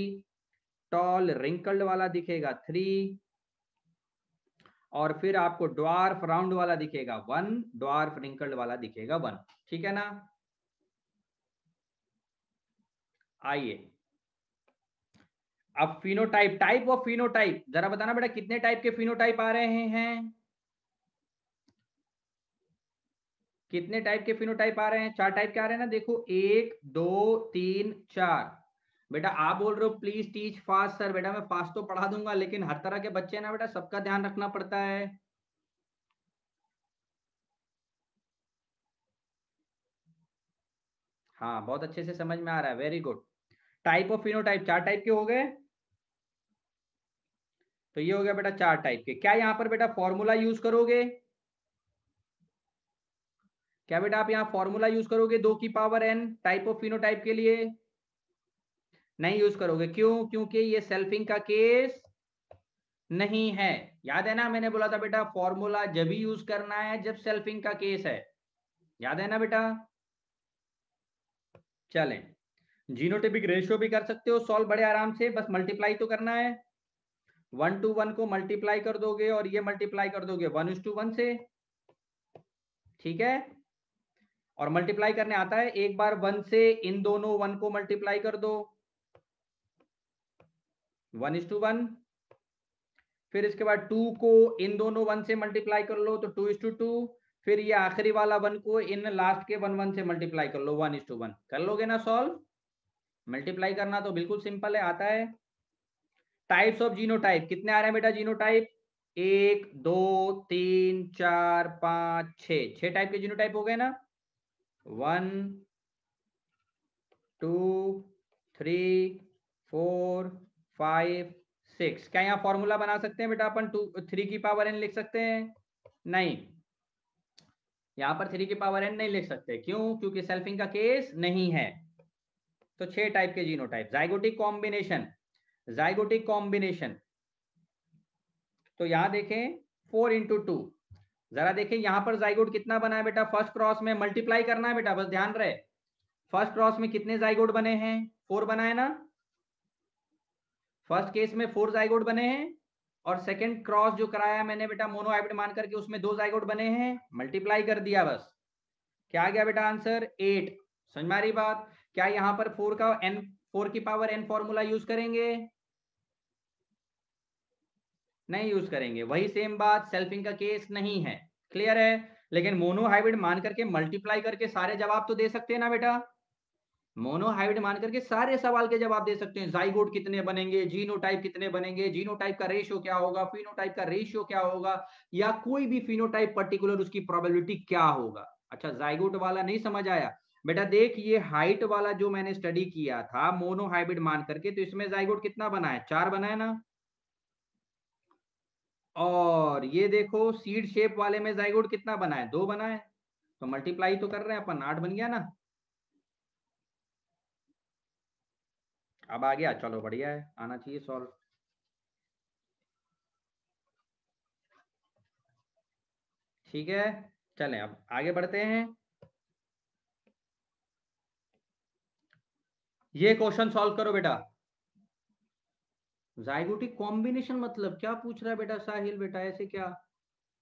टॉल रिंकल्ड वाला दिखेगा थ्री और फिर आपको ड्वार्फ राउंड वाला दिखेगा वन ड्वार्फ रिंकल्ड वाला दिखेगा वन ठीक है ना? आइए। अब फिनोटाइप टाइप ऑफ़ फिनोटाइप जरा बताना बेटा, कितने टाइप के फिनोटाइप आ रहे हैं? कितने टाइप के फिनोटाइप आ रहे हैं? चार टाइप के आ रहे हैं ना? देखो, एक, दो, तीन, चार। बेटा आप बोल रहे हो प्लीज़ टीच फास्ट सर बेटा मैं फास्ट तो पढ़ा दूँगा, लेकिन हर तरह के बच्चे ना बेटा, सबका ध्यान रखना पड़ता है। हाँ बहुत अच्छे से समझ में आ रहा है। Very good type of phenotype चार टाइप के हो गए? तो ये हो गया बेटा चार टाइप के। क्या यहाँ पर बेटा फॉर्मूला यूज़ करोगे? क्या बेटा आप यहाँ फॉर्मूला यूज़ करोगे? दो की power N type of phenotype के लिए? नहीं यूज़ करोगे। क्यों? क्योंकि ये सेल्फिंग का केस नहीं है। याद है ना, मैंने बोला था बेटा फॉर्मूला जब भी यूज़ करना है, जब सेल्फिंग का केस है। याद है ना बेटा? चलें। जीनोटिपिक रेशियो भी कर सकते हो सॉल्व बड़े आराम से, बस मल्टीप्लाई तो करना है। वन टू वन को मल्टीप्लाई कर दोगे और ये मल्टीप्लाई कर दोगे वन इज़ टू वन से। ठीक है? और मल्टीप्लाई करने आता है, एक बार वन से इन दोनों वन को मल्टीप्लाई कर दो। वन इज़ टू वन, फिर इसके बाद टू को इन दोनों वन से मल्टीप्लाई कर लो तो टू इज़ टू टू, फिर ये आखिरी वाला वन को इन लास्ट के वन वन से मल्टीप्लाई कर लो, वन इज़ टू वन। कर लोगे ना सॉल्व? मल्टीप्लाई करना तो बिल्कुल सिंपल है, आता है। टाइप्स ऑफ़ जीनोटाइप, कितने आ रहे हैं बेटा जीनोटाइप? एक, दो, तीन, चार, पाँच छ छह टाइप के जीनोटाइप हो गए ना? One, two, three, four five, six. क्या यहाँ फॉर्मूला बना सकते हैं बेटा अपन? टू थ्री की पावर एन लिख सकते हैं? नहीं। यहाँ पर थ्री की पावर एन नहीं लिख सकते। क्यों? क्योंकि सेल्फिंग का केस नहीं है। तो छह टाइप के genotype zygotic combination zygotic combination तो यहाँ देखें फोर इंटू टू जरा देखें, यहाँ पर जाइगोट कितना बना है बेटा? फ़र्स्ट क्रॉस में मल्टीप्लाई करना है बेटा, बस ध्यान रहे। फ़र्स्ट क्रॉस में कितने जाइगोट बने हैं? फोर बना है ना? फ़र्स्ट केस में फोर जाइगोट बने हैं और सेकंड क्रॉस जो कराया मैंने बेटा मोनोहाइब्रिड मान करके उसमें दो जाइगोट बने हैं, मल्टीप्लाई कर दिया बस। क्या गया बेटा आंसर? एट। समझ में रही बात? क्या यहाँ पर फोर का एन, फोर की पावर एन फॉर्मूला यूज़ करेंगे? नहीं यूज़ करेंगे। वही सेम बात, सेल्फिंग का केस नहीं है। क्लियर है? लेकिन मोनोहाइब्रिड मान करके मल्टीप्लाई करके सारे जवाब तो दे सकते हैं ना बेटा। मोनोहाइब्रिड मान करके सारे सवाल के जवाब दे सकते हैं। जाइगोट कितने बनेंगे? जीनोटाइप कितने बनेंगे? जीनोटाइप का रेशियो क्या होगा? फिनोटाइप का रेशियो क्या होगा? या कोई भी फिनोटाइप पर्टिकुलर उसकी प्रोबेबिलिटी क्या होगा? अच्छा जाइगोट वाला नहीं समझ आया। बेटा, देख, ये हाइट वाला जो मैंने स्टडी किया था, मोनोहाइब्रिड मान करके तो इसमें जाइगोट कितना बना है? चार बना है ना? और ये देखो सीड शेप वाले में जाइगोट कितना बना है? दो बना है। तो मल्टीप्लाई तो कर रहे हैं, अपन आठ बन गया ना। अब आ गया। चलो बढ़िया है, आना चाहिए सॉल्व ठीक है, चलें, अब आगे बढ़ते हैं। ये क्वेश्चन सॉल्व करो बेटा। जाइगोटिक कॉम्बिनेशन मतलब क्या पूछ रहा है बेटा साहिल बेटा, ऐसे क्या?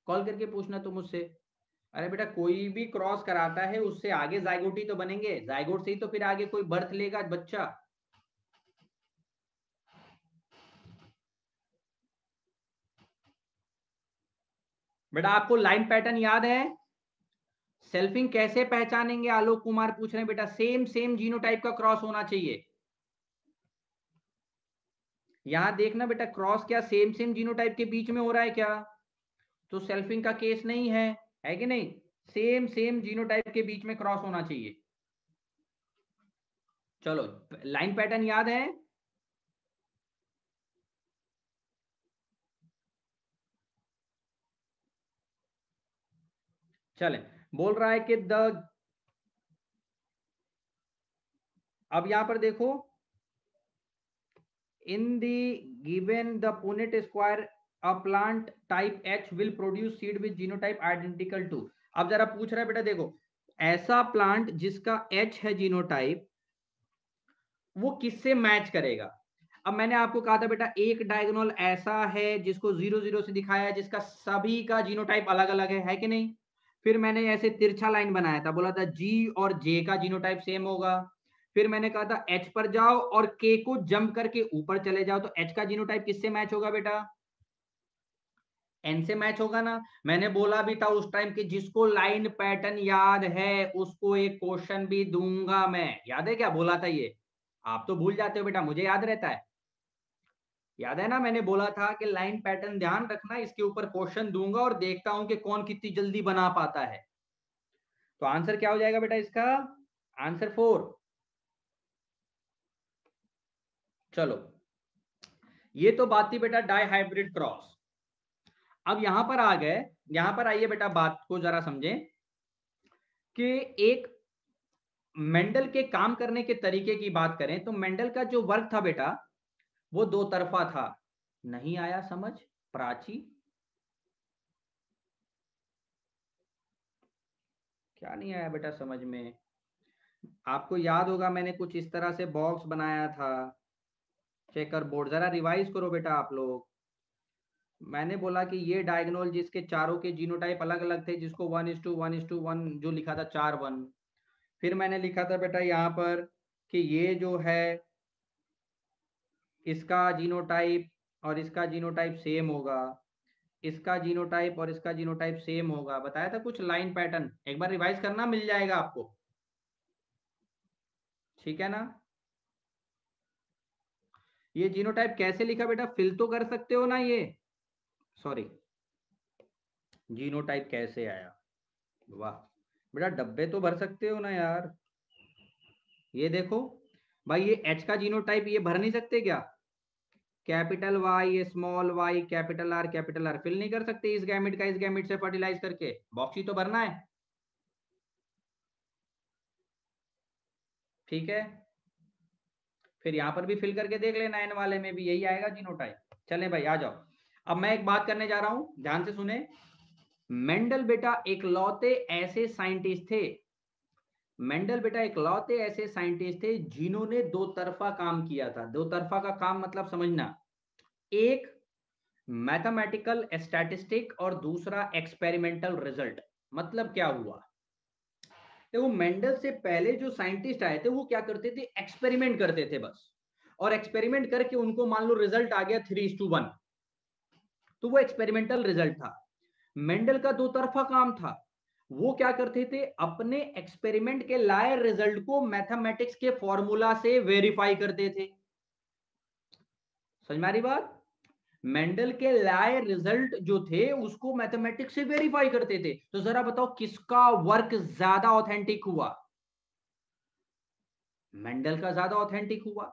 कॉल करके पूछना तो मुझसे। अरे बेटा, कोई भी क्रॉस कराता है, उससे आगे जायगोटी तो बनेंगे। जायगोट से ही तो फिर आगे कोई बर्थ लेगा बच्चा। बेटा, आपको लाइन पैटर्न याद है? सेल्फिंग कैसे पहचानेंगे? आलोक कुमार पूछ रहे हैं, बेटा सेम सेम जीनोटाइप का क्रॉस होना चाहिए। यहाँ देखना बेटा क्रॉस क्या सेम सेम जीनोटाइप के बीच में हो रहा है क्या? तो सेल्फिंग का केस नहीं है है कि नहीं? सेम सेम जीनोटाइप के बीच में क्रॉस होना चाहिए। चलो लाइन पैटर्न याद है? चले। बोल रहा है कि द अब यहाँ पर देखो in the given the Punnett square a plant type H will produce seed with genotype identical to अब जरा पूछ रहा है बेटा, देखो, ऐसा प्लांट जिसका एच है जीनोटाइप वो किससे मैच करेगा? अब मैंने आपको कहा था बेटा, एक डायगोनल ऐसा है जिसको ज़ीरो ज़ीरो से दिखाया है, जिसका सभी का जीनोटाइप अलग अलग है है कि नहीं? फिर मैंने ऐसे तिरछा लाइन बनाया था, बोला था जी और जे का जीनोटाइप सेम होगा। फिर मैंने कहा था एच पर जाओ और के को जंप करके ऊपर चले जाओ तो एच का जीनोटाइप किससे मैच होगा बेटा? एन से मैच होगा ना? मैंने बोला भी था उस टाइम कि जिसको लाइन पैटर्न याद है, उसको एक क्वेश्चन भी दूँगा मैं। याद है क्या? बोला था ये। आप तो भूल जाते हो बेटा, मुझे याद रहता है। याद है ना, मैंने बोला था कि लाइन पैटर्न ध्यान रखना, इसके ऊपर क्वेश्चन दूँगा और देखता हूँ कि कौन कितनी जल्दी बना पाता है। तो आंसर क्या हो जाएगा बेटा इसका? आंसर फोर चलो। ये तो बात थी बेटा डाई हाइब्रिड क्रॉस अब यहाँ पर आ गए, यहाँ पर आइए बेटा बात को जरा समझें कि एक मेंडल के काम करने के तरीके की बात करें तो मेंडल का जो वर्क था बेटा वो दो तरफा था। नहीं आया समझ? प्राची? क्या नहीं आया बेटा समझ में? आपको याद होगा मैंने कुछ इस तरह से बॉक्स बनाया था। चेकर बोर्ड जरा रिवाइज करो बेटा आप लोग। मैंने बोला कि ये डायग्नोल जिसके चारों के जीनोटाइप अलग अलग थे, जिसको one is to one is to one जो लिखा था चार वन फिर मैंने लिखा था बेटा यहाँ पर कि ये जो है इसका जीनोटाइप और इसका जीनोटाइप सेम होगा, इसका जीनोटाइप और इसका जीनोटाइप सेम होगा। बताया था कुछ लाइन पैटर्न? एक बार रिवाइज करना, मिल जाएगा आपको। ठीक है ना? ये जीनोटाइप कैसे लिखा बेटा? फिल तो कर सकते हो ना ये? सॉरी। जीनोटाइप कैसे आया? वाह। बेटा डब्बे तो भर सकते हो ना यार। ये देखो, भाई ये एच का जीनोटाइप, ये भर नहीं सकते क्या? Capital Y small Y capital R capital R fill नहीं कर सकते इस गैमिट का, इस गैमिट से फर्टिलाइज करके। बॉक्स तो भरना है। ठीक है? फिर यहाँ पर भी फिल करके देख लेना एन वाले में भी यही आएगा जीनोटाइप चले भाई, आ जाओ। अब मैं एक बात करने जा रहा हूँ, ध्यान से सुने। मेंडल बेटा एक लौते ऐसे साइंटिस्ट थे मेंडल बेटा एक लौते ऐसे साइंटिस्ट थे जिन्होंने दो तरफा काम किया था। दो तरफा का काम मतलब समझना। एक मैथमेटिकल स्टैटिस्टिक और दूसरा एक्सपेरिमेंटल रिज़ल्ट मतलब क्या हुआ? देखो, मेंडल से पहले जो साइंटिस्ट आए थे, वो क्या करते थे? एक्सपेरिमेंट करते थे बस। और एक्सपेरिमेंट करके उनको मान लो रिज़ल्ट आ गया थ्री टू वन तो वो एक्सपेरिमेंटल रिज़ल्ट था। मेंडल का दो तरफा काम था। वो क्या करते थे? अपने एक्सपेरिमेंट के लाए रिज़ल्ट को मैथमेटिक्स के फॉर्मूला से वेरीफाई करते थे। समझ मारी बात? मेंडल के लाए रिज़ल्ट जो थे, उसको मैथमेटिक्स से वेरीफाई करते थे। तो जरा बताओ किसका वर्क ज़्यादा ऑथेंटिक हुआ? मेंडल का ज़्यादा ऑथेंटिक हुआ।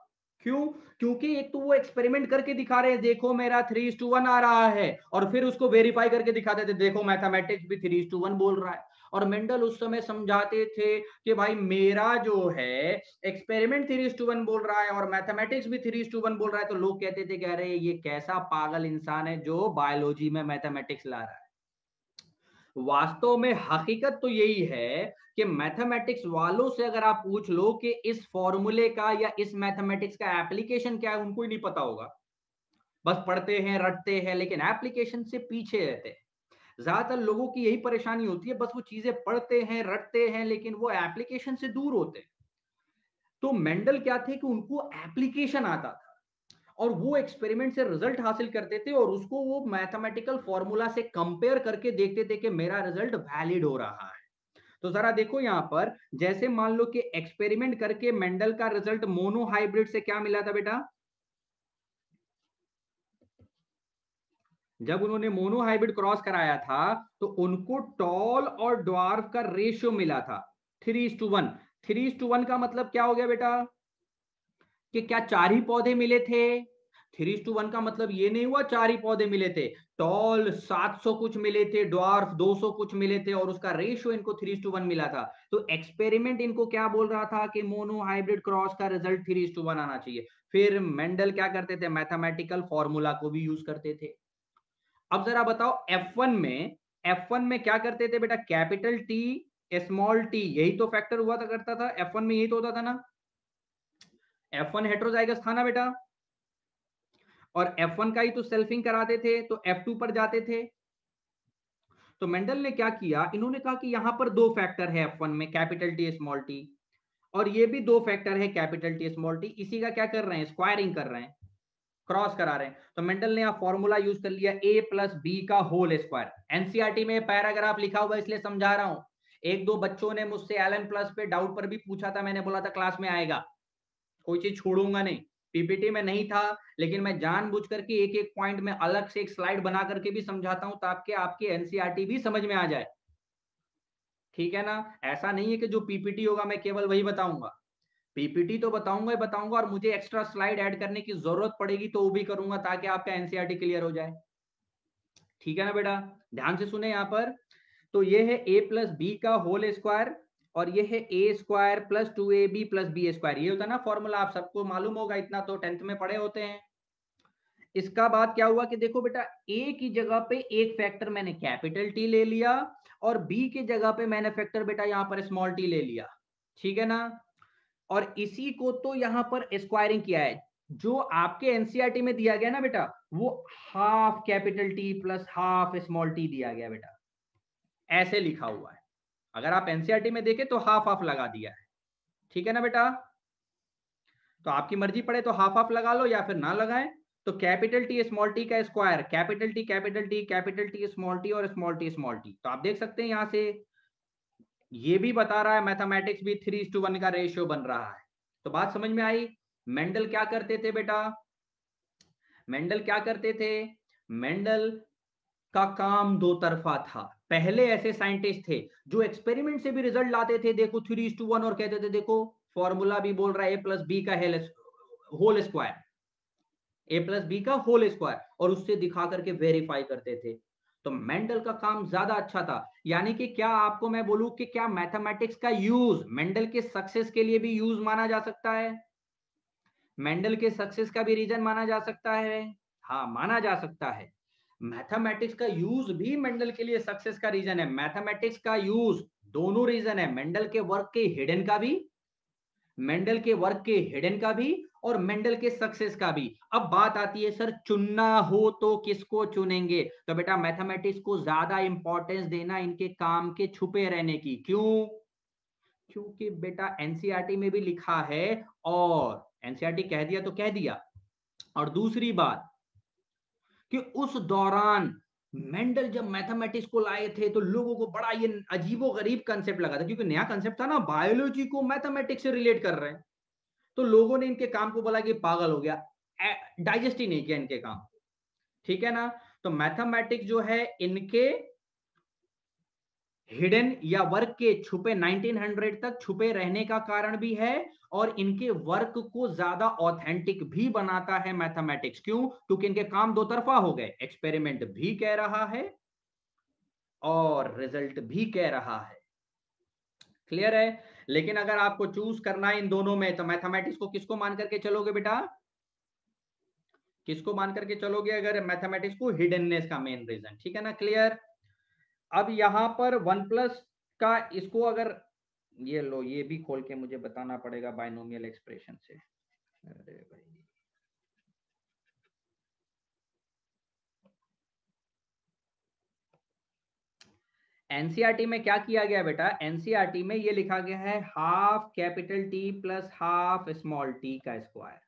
क्यों? क्योंकि एक तो वो एक्सपेरिमेंट करके दिखा रहे हैं, देखो मेरा थ्री टू वन आ रहा है, और फिर उसको वेरीफाई करके दिखाते थे देखो मैथमेटिक्स भी थ्री टू वन बोल रहा है। और मेंडल उस समय समझाते थे कि भाई मेरा जो है एक्सपेरिमेंट थ्री टू वन बोल रहा है, और मैथमेटिक्स भी थ्री टू वन बोल रहा है तो लोग कहते थे कह रहे ये कैसा पागल इंसान है जो बायोलॉजी में मैथमेटिक्स ला रहा है। वास्तव में हकीकत तो यही है कि मैथमेटिक्स वालों से अगर आप पूछ लो कि इस फॉर्मूले का या इस मैथमेटिक्स का एप्लीकेशन क्या है, उनको ही नहीं पता होगा। बस पढ़ते हैं, रटते हैं, लेकिन एप्लीकेशन से पीछे रहते हैं। ज़्यादातर लोगों की यही परेशानी होती है, बस वो चीज़ें पढ़ते हैं, रटते हैं, लेकिन वो एप्लीकेशन से दूर होते हैं। तो मेंडल क्या थे कि उनको एप्लीकेशन आता था। और वो एक्सपेरिमेंट से रिज़ल्ट हासिल करते थे और उसको वो मैथमेटिकल फॉर्मूला से कंपेयर करके देखते थे कि मेरा रिज़ल्ट वैलिड हो रहा है। तो जरा देखो यहाँ पर, जैसे मान लो कि एक्सपेरिमेंट करके मेंडल का रिज़ल्ट मोनो हाइब्रिड से क्या मिला था बेटा? जब उन्होंने मोनोहाइब्रिड क्रॉस कराया था तो उनको टॉल और ड्वार्फ का रेशियो मिला था। Three to one three to one का मतलब क्या हो गया बेटा? कि क्या चार ही पौधे मिले थे? थ्री टू वन का मतलब ये नहीं हुआ चार ही पौधे मिले थे। टॉल 700 कुछ मिले थे ड्वार्फ 200 कुछ मिले थे और उसका रेशियो इनको थ्री टू वन मिला था। तो एक्सपेरिमेंट इनको क्या बोल रहा था कि मोनो हाइब्रिड क्रॉस का रिज़ल्ट थ्री टू वन आना चाहिए। फिर मेंडल क्या करते थे? मैथमेटिकल फॉर्मूला को भी यूज़ करते थे। अब जरा बताओ F1 में F1 में क्या करते थे बेटा? कैपिटल टी स्मॉल टी यही तो फैक्टर हुआ था, करता था। F1 में यही तो होता था ना। F1 हेट्रोजाइगस था ना बेटा। और एफ़ वन का ही तो सेल्फिंग कराते थे तो एफ़ टू पर जाते थे। तो मेंडल ने क्या किया? इन्होंने कहा कि यहाँ पर दो फैक्टर है F1 में कैपिटल टी स्मॉल टी और ये भी दो फैक्टर है कैपिटल टी स्मॉल टी इसी का क्या कर रहे हैं? स्क्वायरिंग कर रहे हैं। क्रॉस करा रहे हैं। तो मेंटल ने फॉर्मूला यूज़ कर लिया ए प्लस बी का होल स्क्वायर एनसीआरटी में पैराग्राफ लिखा हुआ इसलिए समझा रहा हूँ। एक दो बच्चों ने मुझसे एल प्लस पे डाउट पर भी पूछा था, मैंने बोला था, क्लास में आएगा। कोई चीज़ छोड़ूँगा नहीं। पीपीटी में नहीं था, लेकिन मैं जानबूझ करके एक एक पॉइंट में अलग से एक स्लाइड बना करके भी समझाता हूँ, ताकि आपके एनसीआरटी भी समझ में आ जाए। ठीक है ना? ऐसा नहीं है कि जो पीपीटी होगा, मैं केवल वही बताऊँगा। पीपीटी तो बताऊँगा ही बताऊँगा, और मुझे एक्स्ट्रा स्लाइड ऐड करने की ज़रूरत पड़ेगी तो वो भी करूँगा, ताकि आपका एनसीआरटी क्लियर हो जाए। ठीक है ना बेटा? ध्यान से सुने यहाँ पर। तो ये है ए प्लस बी का होल स्क्वायर और ये है A square plus two A B plus B square ये होता है ना फॉर्मूला आप सबको मालूम होगा, इतना तो टेंथ में पढ़े होते हैं। इसका बाद क्या हुआ कि देखो बेटा ए की जगह पे एक फैक्टर मैंने कैपिटल टी ले लिया और बी की जगह पे मैंने फैक्टर बेटा यहाँ पर स्मॉल टी ले लिया। ठीक है ना? और इसी को तो यहाँ पर स्क्वायरिंग किया है। जो आपके एनसीआरटी में दिया गया ना बेटा, वो half capital T plus half small T दिया गया बेटा। ऐसे लिखा हुआ है। अगर आप एनसीआरटी में देखें तो हाफ़ हाफ़ लगा दिया है। ठीक है ना बेटा? तो आपकी मर्ज़ी पड़े तो हाफ़ हाफ़ लगा लो या फिर ना लगाए। तो कैपिटल टी स्मॉल टी का square capital T capital T capital T small T और स्मॉल टी स्मॉल टी तो आप देख सकते हैं यहाँ से ये भी बता रहा है मैथमेटिक्स भी थ्री टू वन का रेशियो बन रहा है। तो बात समझ में आई? मेंडल क्या करते थे बेटा? मेंडल क्या करते थे? मेंडल का काम दो तरफा था। पहले ऐसे साइंटिस्ट थे, जो एक्सपेरिमेंट से भी रिज़ल्ट लाते थे, देखो थ्री इज़ टू वन और कहते थे, देखो फॉर्मूला भी बोल रहा है ए प्लस बी का whole square A plus B का होल स्क्वायर और उससे दिखा करके वेरीफाई करते थे। तो मेंडल का काम ज़्यादा अच्छा था। यानी कि क्या आपको मैं बोलूँ कि क्या मैथमेटिक्स का यूज़ मेंडल के सक्सेस के लिए भी यूज़ माना जा सकता है? मेंडल के सक्सेस का भी रीजन माना जा सकता है? हाँ माना जा सकता है। मैथमेटिक्स का यूज़ भी मेंडल के लिए सक्सेस का रीजन है। मैथमेटिक्स का यूज़ दोनों रीजन है। मेंडल के वर्क के हिडन का भी मेंडल के वर्क के हिडन का भी और मेंडल के सक्सेस का भी। अब बात आती है, सर, चुनना हो तो किसको चुनेंगे? तो बेटा मैथमेटिक्स को ज़्यादा इंपॉर्टेंस देना इनके काम के छुपे रहने की। क्यों? क्योंकि बेटा एनसीआरटी में भी लिखा है और एनसीआरटी कह दिया तो कह दिया। और दूसरी बात कि उस दौरान मेंडल जब मैथमेटिक्स को लाए थे तो लोगों को बड़ा ये अजीबो गरीब कंसेप्ट लगा था, क्योंकि नया कंसेप्ट था ना बायोलॉजी को मैथमेटिक्स से रिलेट कर रहे हैं। तो लोगों ने इनके काम को बोला कि पागल हो गया डाइजेस्ट ही नहीं किया इनके काम ठीक है ना? तो मैथमेटिक्स जो है, इनके हिडन या वर्क के छुपे 1900 तक छुपे रहने का कारण भी है और इनके वर्क को ज़्यादा ऑथेंटिक भी बनाता है मैथमेटिक्स क्यों? क्योंकि इनके काम दो तरफा हो गए। एक्सपेरिमेंट भी कह रहा है और रिज़ल्ट भी कह रहा है। क्लियर है? लेकिन अगर आपको चूज़ करना है इन दोनों में तो मैथमेटिक्स को किसको मान करके चलोगे बेटा? किसको मान करके चलोगे अगर मैथमेटिक्स को हिडननेस का मेन रीजन ठीक है ना? क्लियर अब यहाँ पर वन प्लस का इसको अगर ये लो, ये भी खोल के मुझे बताना पड़ेगा बाइनोमियल एक्सप्रेशन से। अरे भाई। एनसीआरटी में क्या किया गया बेटा? एनसीआरटी में ये लिखा गया है half capital T plus half small T का स्क्वायर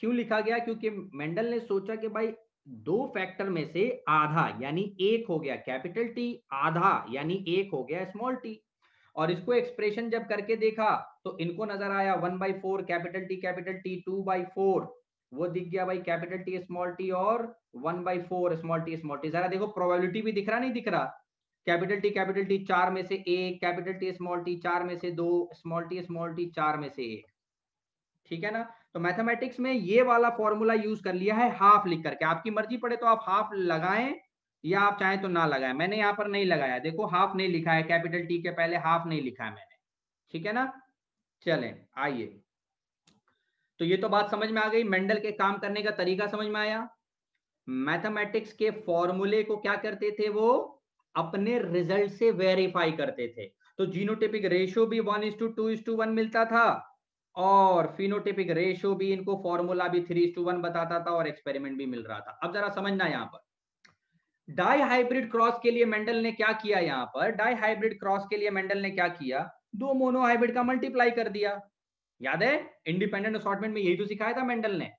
क्यों लिखा गया? क्योंकि मेंडल ने सोचा कि भाई दो फैक्टर में से आधा, यानी एक हो गया कैपिटल टी, आधा, यानी एक हो गया स्मॉल टी। और इसको एक्सप्रेशन जब करके देखा तो इनको नज़र आया one by four, capital T capital T, two by four, वो दिख गया भाई कैपिटल टी, स्मॉल टी और one by four, small T small T. जरा देखो प्रोबेबिलिटी भी दिख रहा, नहीं दिख रहा? कैपिटल टी कैपिटल टी, चार में से एक, कैपिटल टी, स्मॉल टी, चार में से दो, स्मॉल टी स्मॉल टी, चार में से एक। ठीक है ना? तो मैथमेटिक्स में ये वाला फॉर्मूला यूज़ कर लिया है हाफ़ लिख करके। आपकी मर्ज़ी पड़े तो आप हाफ़ लगाएँ या आप चाहें तो ना लगाएँ। मैंने यहाँ पर नहीं लगाया। देखो हाफ़ नहीं लिखा है। कैपिटल टी के पहले हाफ़ नहीं लिखा है मैंने। ठीक है ना? चले, आइए। तो ये तो बात समझ में आ गई। मेंडल के काम करने का तरीका समझ में आया। मैथमेटिक्स के फॉर्मूले को क्या करते थे वो? अपने रिज़ल्ट से वेरीफाई करते थे। तो जीनोटिपिक रेशियो भी one is to two two is to मिलता था। और फिनोटिपिक रेशियो भी इनको फॉर्मूला भी थ्री टू वन बताता था और एक्सपेरिमेंट भी मिल रहा था। अब जरा समझना यहाँ पर। डाई हाइब्रिड क्रॉस के लिए मेंडल ने क्या किया यहाँ पर? डाई हाइब्रिड क्रॉस के लिए मेंडल ने क्या किया? दो मोनो हाइब्रिड का मल्टीप्लाई कर दिया। याद है? इंडिपेंडेंट असॉर्टमेंट में यही तो सिखाया था मेंडल ने।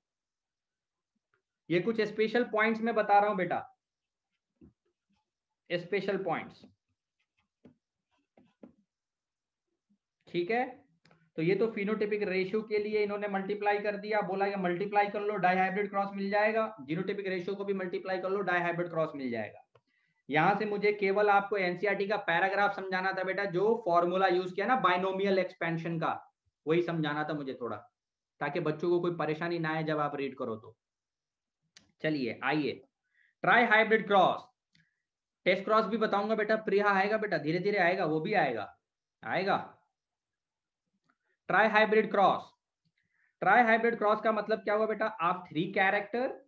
ये कुछ स्पेशल पॉइंट्स में बता रहा हूँ बेटा। स्पेशल पॉइंट्स ठीक है? तो ये तो फिनोटिपिक रेशियो के लिए इन्होंने मल्टीप्लाई कर दिया। बोला कि मल्टीप्लाई कर लो डाई हाइब्रिड क्रॉस मिल जाएगा। जीनोटिपिक रेशियो को भी मल्टीप्लाई कर लो डाई हाइब्रिड क्रॉस मिल जाएगा। यहाँ से मुझे केवल आपको एनसीआरटी का पैराग्राफ समझाना था बेटा, जो फॉर्मूला यूज़ किया ना बाइनोमियल एक्सपेंशन का, वही समझाना था मुझे थोड़ा, ताकि बच्चों को कोई परेशानी ना आए जब आप रीड करो तो। चलिए, आइए। Trihybrid cross test cross भी बताऊँगा बेटा, प्रिया आएगा बेटा धीरे धीरे आएगा, वो भी आएगा। आएगा? Trihybrid cross trihybrid cross का मतलब क्या हुआ बेटा? आप थ्री कैरेक्टर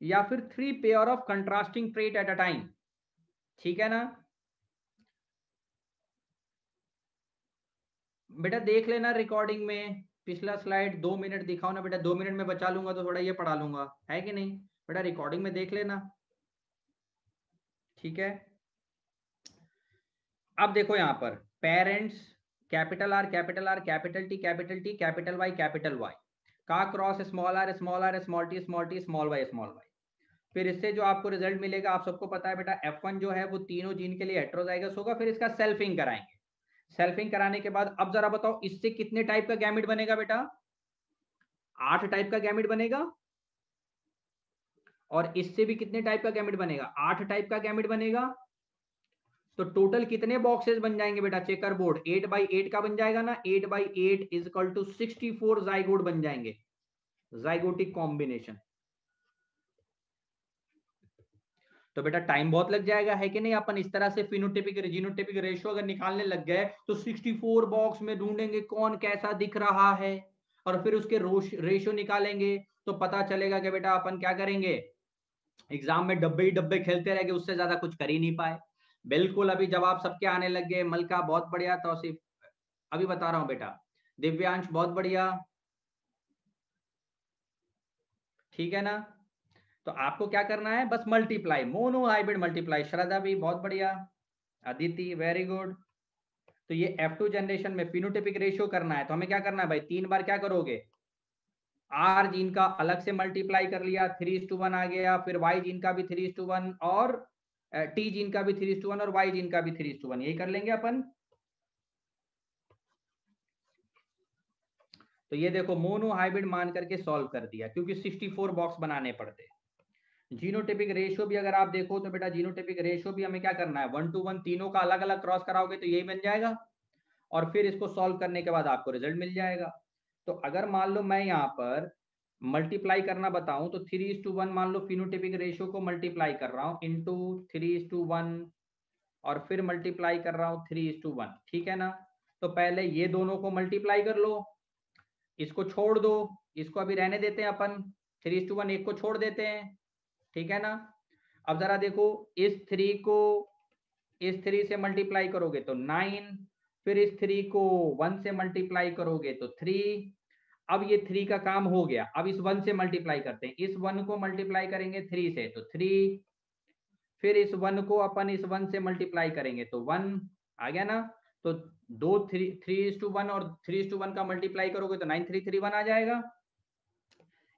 या फिर three pair of contrasting trait at a time ठीक है ना? बेटा देख लेना रिकॉर्डिंग में। पिछला स्लाइड दो मिनट दिखाओ ना बेटा। दो मिनट में बचा लूँगा तो थोड़ा ये पढ़ा लूँगा। है कि नहीं? बेटा रिकॉर्डिंग में देख लेना। ठीक है? अब देखो यहाँ पर। Parents capital R capital R capital T capital T capital Y capital Y का cross small R small R small T small T small Y small Y फिर इससे जो आपको रिज़ल्ट मिलेगा, आप सबको पता है बेटा एफ़ वन जो है वो तीनों जीन के लिए हेट्रोजाइगस होगा, फिर इसका सेल्फिंग कराएँगे. सेल्फिंग कराने के बाद, अब जरा बताओ, इससे कितने टाइप का गैमिट बनेगा बेटा? आठ टाइप का गैमिट बनेगा? और इससे भी कितने टाइप का गैमिट बनेगा? आठ टाइप का गैमिट बनेगा? तो टोटल कितने बॉक्सेस बन जाएँगे बेटा? Checker board eight by eight का बन जाएगा ना? Eight by eight is equal to sixty four zygote बन जाएँगे। जाइगोटिक कॉम्बिनेशन तो बेटा टाइम बहुत लग जाएगा, है कि नहीं? अपन इस तरह से फिनोटिपिक रिजिनोटिपिक रेशियो अगर निकालने लग गए तो 64 बॉक्स में ढूंढेंगे कौन कैसा दिख रहा है, और फिर उसके रेशियो निकालेंगे। तो पता चलेगा कि बेटा अपन क्या करेंगे? एग्ज़ाम में डब्बे ही डब्बे खेलते रह गए उससे ज़्यादा कुछ कर ही नहीं पाए। बिल्कुल, अभी जवाब सबके आने लग गए, मलका बहुत बढ़िया, तौसीफ, अभी बता रहा हूँ बेटा, दिव्यांश बहुत बढ़िया। ठीक है ना? तो आपको क्या करना है? बस multiply monohybrid multiply Shraddha भी बहुत बढ़िया, अदिति वेरी गुड तो ये F2 जनरेशन में फिनोटिपिक रेशियो करना है तो हमें क्या करना है भाई? तीन बार क्या करोगे? आर जीन का अलग से मल्टीप्लाई कर लिया थ्री टू वन आ गया, फिर वाई जीन का भी थ्री टू वन और टी जीन का भी थ्री टू वन और वाई जीन का भी थ्री टू वन यही कर लेंगे अपन। तो ये देखो मोनो हाइब्रिड मान करके सॉल्व कर दिया, क्योंकि 64 बॉक्स बनाने पड़ते। जीनोटिपिक रेशियो भी अगर आप देखो तो बेटा जीनोटिपिक रेशियो भी हमें क्या करना है? वन टू वन तीनों का अलग अलग क्रॉस कराओगे तो यही बन जाएगा। और फिर इसको सॉल्व करने के बाद आपको रिज़ल्ट मिल जाएगा। तो अगर मान लो मैं यहाँ पर मल्टीप्लाई करना बताऊँ तो थ्री इज़ टू वन मान लो फिनोटिपिक रेशियो को मल्टीप्लाई कर रहा हूँ into three is to one और फिर मल्टीप्लाई कर रहा हूँ थ्री इज़ टू वन ठीक है ना? तो पहले ये दोनों को मल्टीप्लाई कर लो, इसको छोड़ दो, इसको अभी रहने देते हैं अपन थ्री इज़ टू वन एक को छोड़ देते हैं, ठीक है ना? अब जरा देखो, इस थ्री को, इस थ्री से मल्टीप्लाई करोगे तो नाइन फिर इस थ्री को वन से मल्टीप्लाई करोगे तो थ्री अब ये थ्री का काम हो गया। अब इस वन से मल्टीप्लाई करते हैं। इस वन को मल्टीप्लाई करेंगे थ्री से तो थ्री फिर इस वन को अपन इस वन से मल्टीप्लाई करेंगे तो वन आ गया ना? तो दो three three is to one और थ्री इज़ टू वन का मल्टीप्लाई करोगे तो नाइन थ्री थ्री वन आ जाएगा।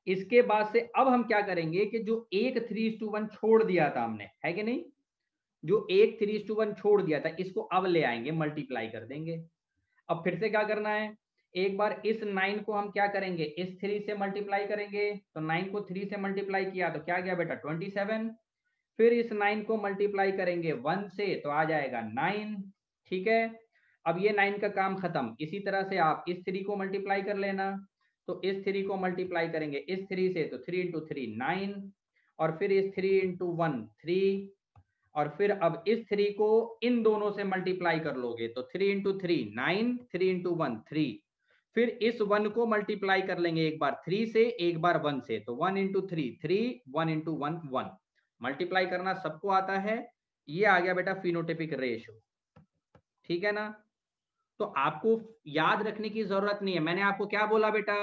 इसके बाद से अब हम क्या करेंगे कि जो एक थ्री इज़ टू वन छोड़ दिया था हमने, है कि नहीं? जो एक थ्री टू वन छोड़ दिया था, इसको अब ले आएँगे मल्टीप्लाई कर देंगे। अब फिर से क्या करना है? एक बार इस नाइन को हम क्या करेंगे? इस थ्री से मल्टीप्लाई करेंगे तो नाइन को थ्री से मल्टीप्लाई किया तो क्या गया बेटा? ट्वेंटी सेवन फिर इस नाइन को मल्टीप्लाई करेंगे वन से तो आ जाएगा नाइन ठीक है? अब ये नाइन का काम खत्म। इसी तरह से आप इस थ्री को मल्टीप्लाई कर लेना तो इस थ्री को मल्टीप्लाई करेंगे इस थ्री से तो थ्री इंटू थ्री नाइन और फिर इस थ्री इंटू वन थ्री और फिर अब इस थ्री को इन दोनों से मल्टीप्लाई कर लोगे तो three into three nine three into one three फिर इस वन को मल्टीप्लाई कर लेंगे एक बार थ्री से, एक बार वन से तो one into three three one into one one multiply करना सबको आता है। ये आ गया बेटा फिनोटिपिक रेशो ठीक है ना? तो आपको याद रखने की ज़रूरत नहीं है। मैंने आपको क्या बोला बेटा?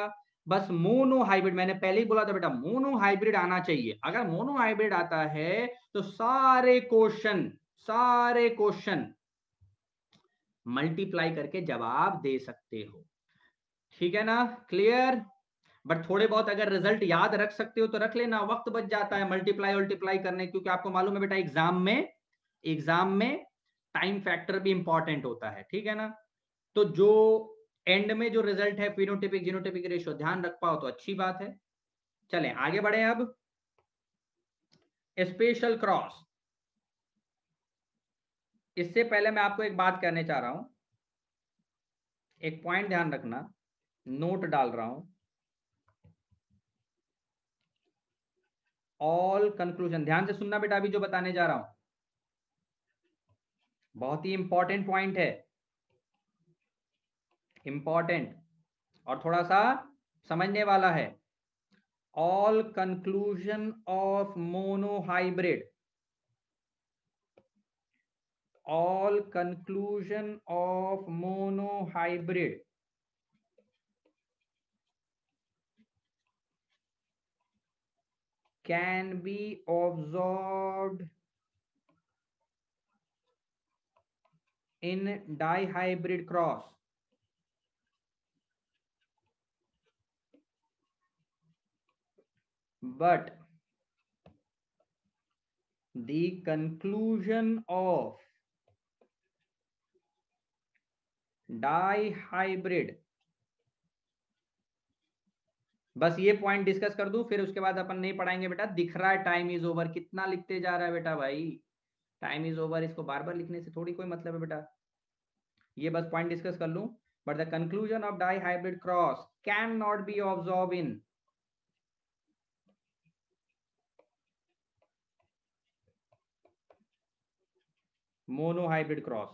बस मोनो हाइब्रिड मैंने पहले ही बोला था बेटा मोनो हाइब्रिड आना चाहिए। अगर मोनो हाइब्रिड आता है तो सारे क्वेश्चन सारे क्वेश्चन मल्टीप्लाई करके जवाब दे सकते हो। ठीक है ना? क्लियर बट थोड़े बहुत अगर रिज़ल्ट याद रख सकते हो तो रख लेना। वक्त बच जाता है मल्टीप्लाई मल्टीप्लाई करने, क्योंकि आपको मालूम है बेटा एग्ज़ाम में एग्ज़ाम में टाइम फैक्टर भी इंपॉर्टेंट होता है, ठीक है ना? तो जो एंड में जो रिज़ल्ट है फिनोटिपिक जीनोटिपिक रेशियो ध्यान रख पाओ तो अच्छी बात है। चले, आगे बढ़े अब। स्पेशल क्रॉस इससे पहले मैं आपको एक बात करने चाह रहा हूँ। एक पॉइंट ध्यान रखना। नोट डाल रहा हूँ। ऑल कंक्लूजन ध्यान से सुनना बेटा, अभी जो बताने जा रहा हूँ। बहुत ही इंपॉर्टेंट पॉइंट है। इंपॉर्टेंट और थोड़ा सा समझने वाला है। All conclusion of monohybrid all conclusion of monohybrid can be observed in dihybrid cross. But the conclusion of dihybrid बस ये पॉइंट डिस्कस कर दूँ, फिर उसके बाद अपन नहीं पढ़ाएँगे बेटा। दिख रहा है टाइम इज़ ओवर कितना लिखते जा रहा है बेटा भाई? टाइम इज़ ओवर इसको बार बार लिखने से थोड़ी कोई मतलब है बेटा। ये बस पॉइंट डिस्कस कर लूँ। But the conclusion of dihybrid cross can not be observe in monohybrid cross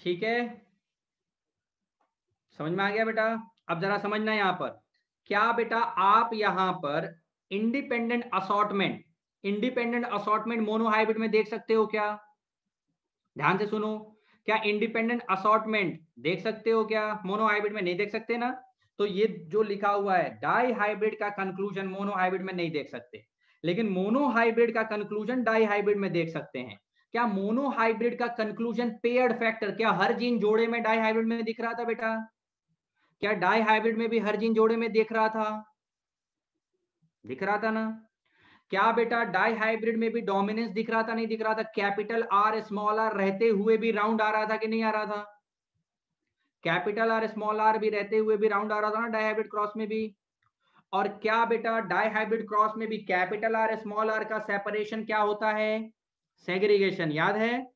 ठीक है? समझ में आ गया बेटा? अब जरा समझना यहाँ पर। क्या बेटा आप यहाँ पर independent assortment independent assortment monohybrid में देख सकते हो क्या? ध्यान से सुनो। क्या इंडिपेंडेंट असॉर्टमेंट देख सकते हो क्या? मोनोहाइब्रिड में नहीं देख सकते ना? तो ये जो लिखा हुआ है डाई हाइब्रिड का कंक्लूजन मोनोहाइब्रिड में नहीं देख सकते। लेकिन मोनोहाइब्रिड का कंक्लूजन डाई हाइब्रिड में देख सकते हैं। क्या मोनोहाइब्रिड का कंक्लूजन पेयर्ड फैक्टर क्या हर जीन जोड़े में डाई हाइब्रिड में दिख रहा था बेटा? क्या डाई हाइब्रिड में भी हर जीन जोड़े में दिख रहा था? दिख रहा था ना? क्या बेटा डाई हाइब्रिड में भी डोमिनेंस दिख रहा था, नहीं दिख रहा था? कैपिटल आर स्मॉल आर रहते हुए भी राउंड आ रहा था कि नहीं आ रहा था? कैपिटल आर स्मॉल आर भी रहते हुए भी राउंड आ रहा था ना डायहाइब्रिड क्रॉस में भी? और क्या बेटा डायहाइब्रिड क्रॉस में भी कैपिटल आर स्मॉल आर का सेपरेशन क्या होता है? सेग्रीगेशन याद है?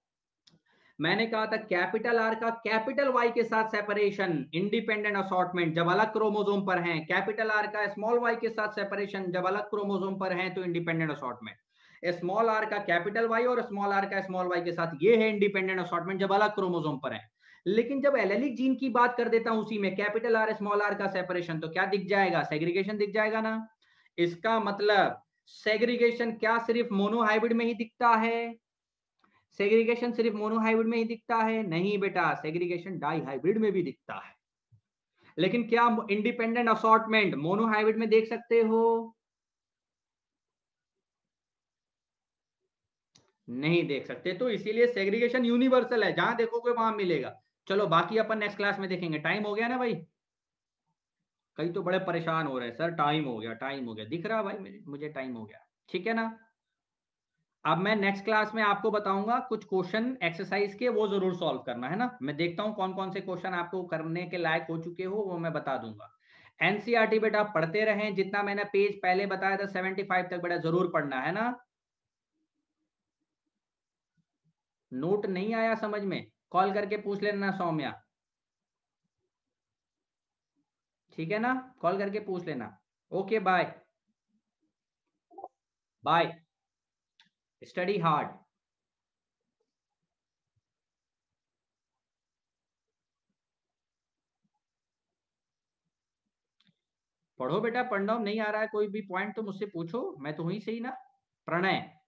मैंने कहा था कैपिटल आर का कैपिटल वाई के साथ सेपरेशन इंडिपेंडेंट असॉर्टमेंट जब अलग क्रोमोजोम पर हैं, कैपिटल आर का स्मॉल वाई के साथ सेपरेशन जब अलग क्रोमोजोम पर हैं तो इंडिपेंडेंट असॉर्टमेंट स्मॉल आर का कैपिटल वाई और स्मॉल आर का स्मॉल वाई के साथ ये है इंडिपेंडेंट असॉर्टमेंट जब अलग क्रोमोजोम पर है. लेकिन जब एलेलिक जीन की बात कर देता हूँ उसी में कैपिटल आर स्मॉल आर का सेपरेशन तो क्या दिख जाएगा? सेग्रीगेशन दिख जाएगा ना? इसका मतलब सेग्रीगेशन क्या सिर्फ़ मोनोहाइब्रिड में ही दिखता है? सेग्रीगेशन सिर्फ़ मोनोहाइब्रिड में ही दिखता है? नहीं बेटा सेग्रीगेशन डाई हाइब्रिड में भी दिखता है। लेकिन क्या इंडिपेंडेंट असॉर्टमेंट मोनोहाइब्रिड में देख सकते हो? नहीं देख सकते। तो इसीलिए सेग्रीगेशन यूनिवर्सल है, जहाँ देखोगे वहाँ मिलेगा। चलो बाकी अपन नेक्स्ट क्लास में देखेंगे। टाइम हो गया ना भाई? कई तो बड़े परेशान हो रहे हैं। सर टाइम हो गया टाइम हो गया। दिख रहा भाई मुझे टाइम हो गया। ठीक है ना? अब मैं नेक्स्ट क्लास में आपको बताऊँगा कुछ क्वेश्चन एक्सरसाइज के, वो ज़रूर सॉल्व करना, है ना? मैं देखता हूँ कौन कौन से क्वेश्चन आपको करने के लायक हो चुके हो, वो मैं बता दूँगा। एनसीआरटी e बेटा, पढ़ते रहे। जितना मैंने पेज पहले बताया था 75 तक बेटा ज़रूर पढ़ना, है ना? नोट नहीं आया समझ में? कॉल करके पूछ लेना, सौम्या। ठीक है ना? कॉल करके पूछ लेना। Okay bye bye study hard पढ़ो बेटा, पढ़ना नहीं आ रहा है कोई भी पॉइंट तो मुझसे पूछो, मैं तो हुई सही ना? प्रणय।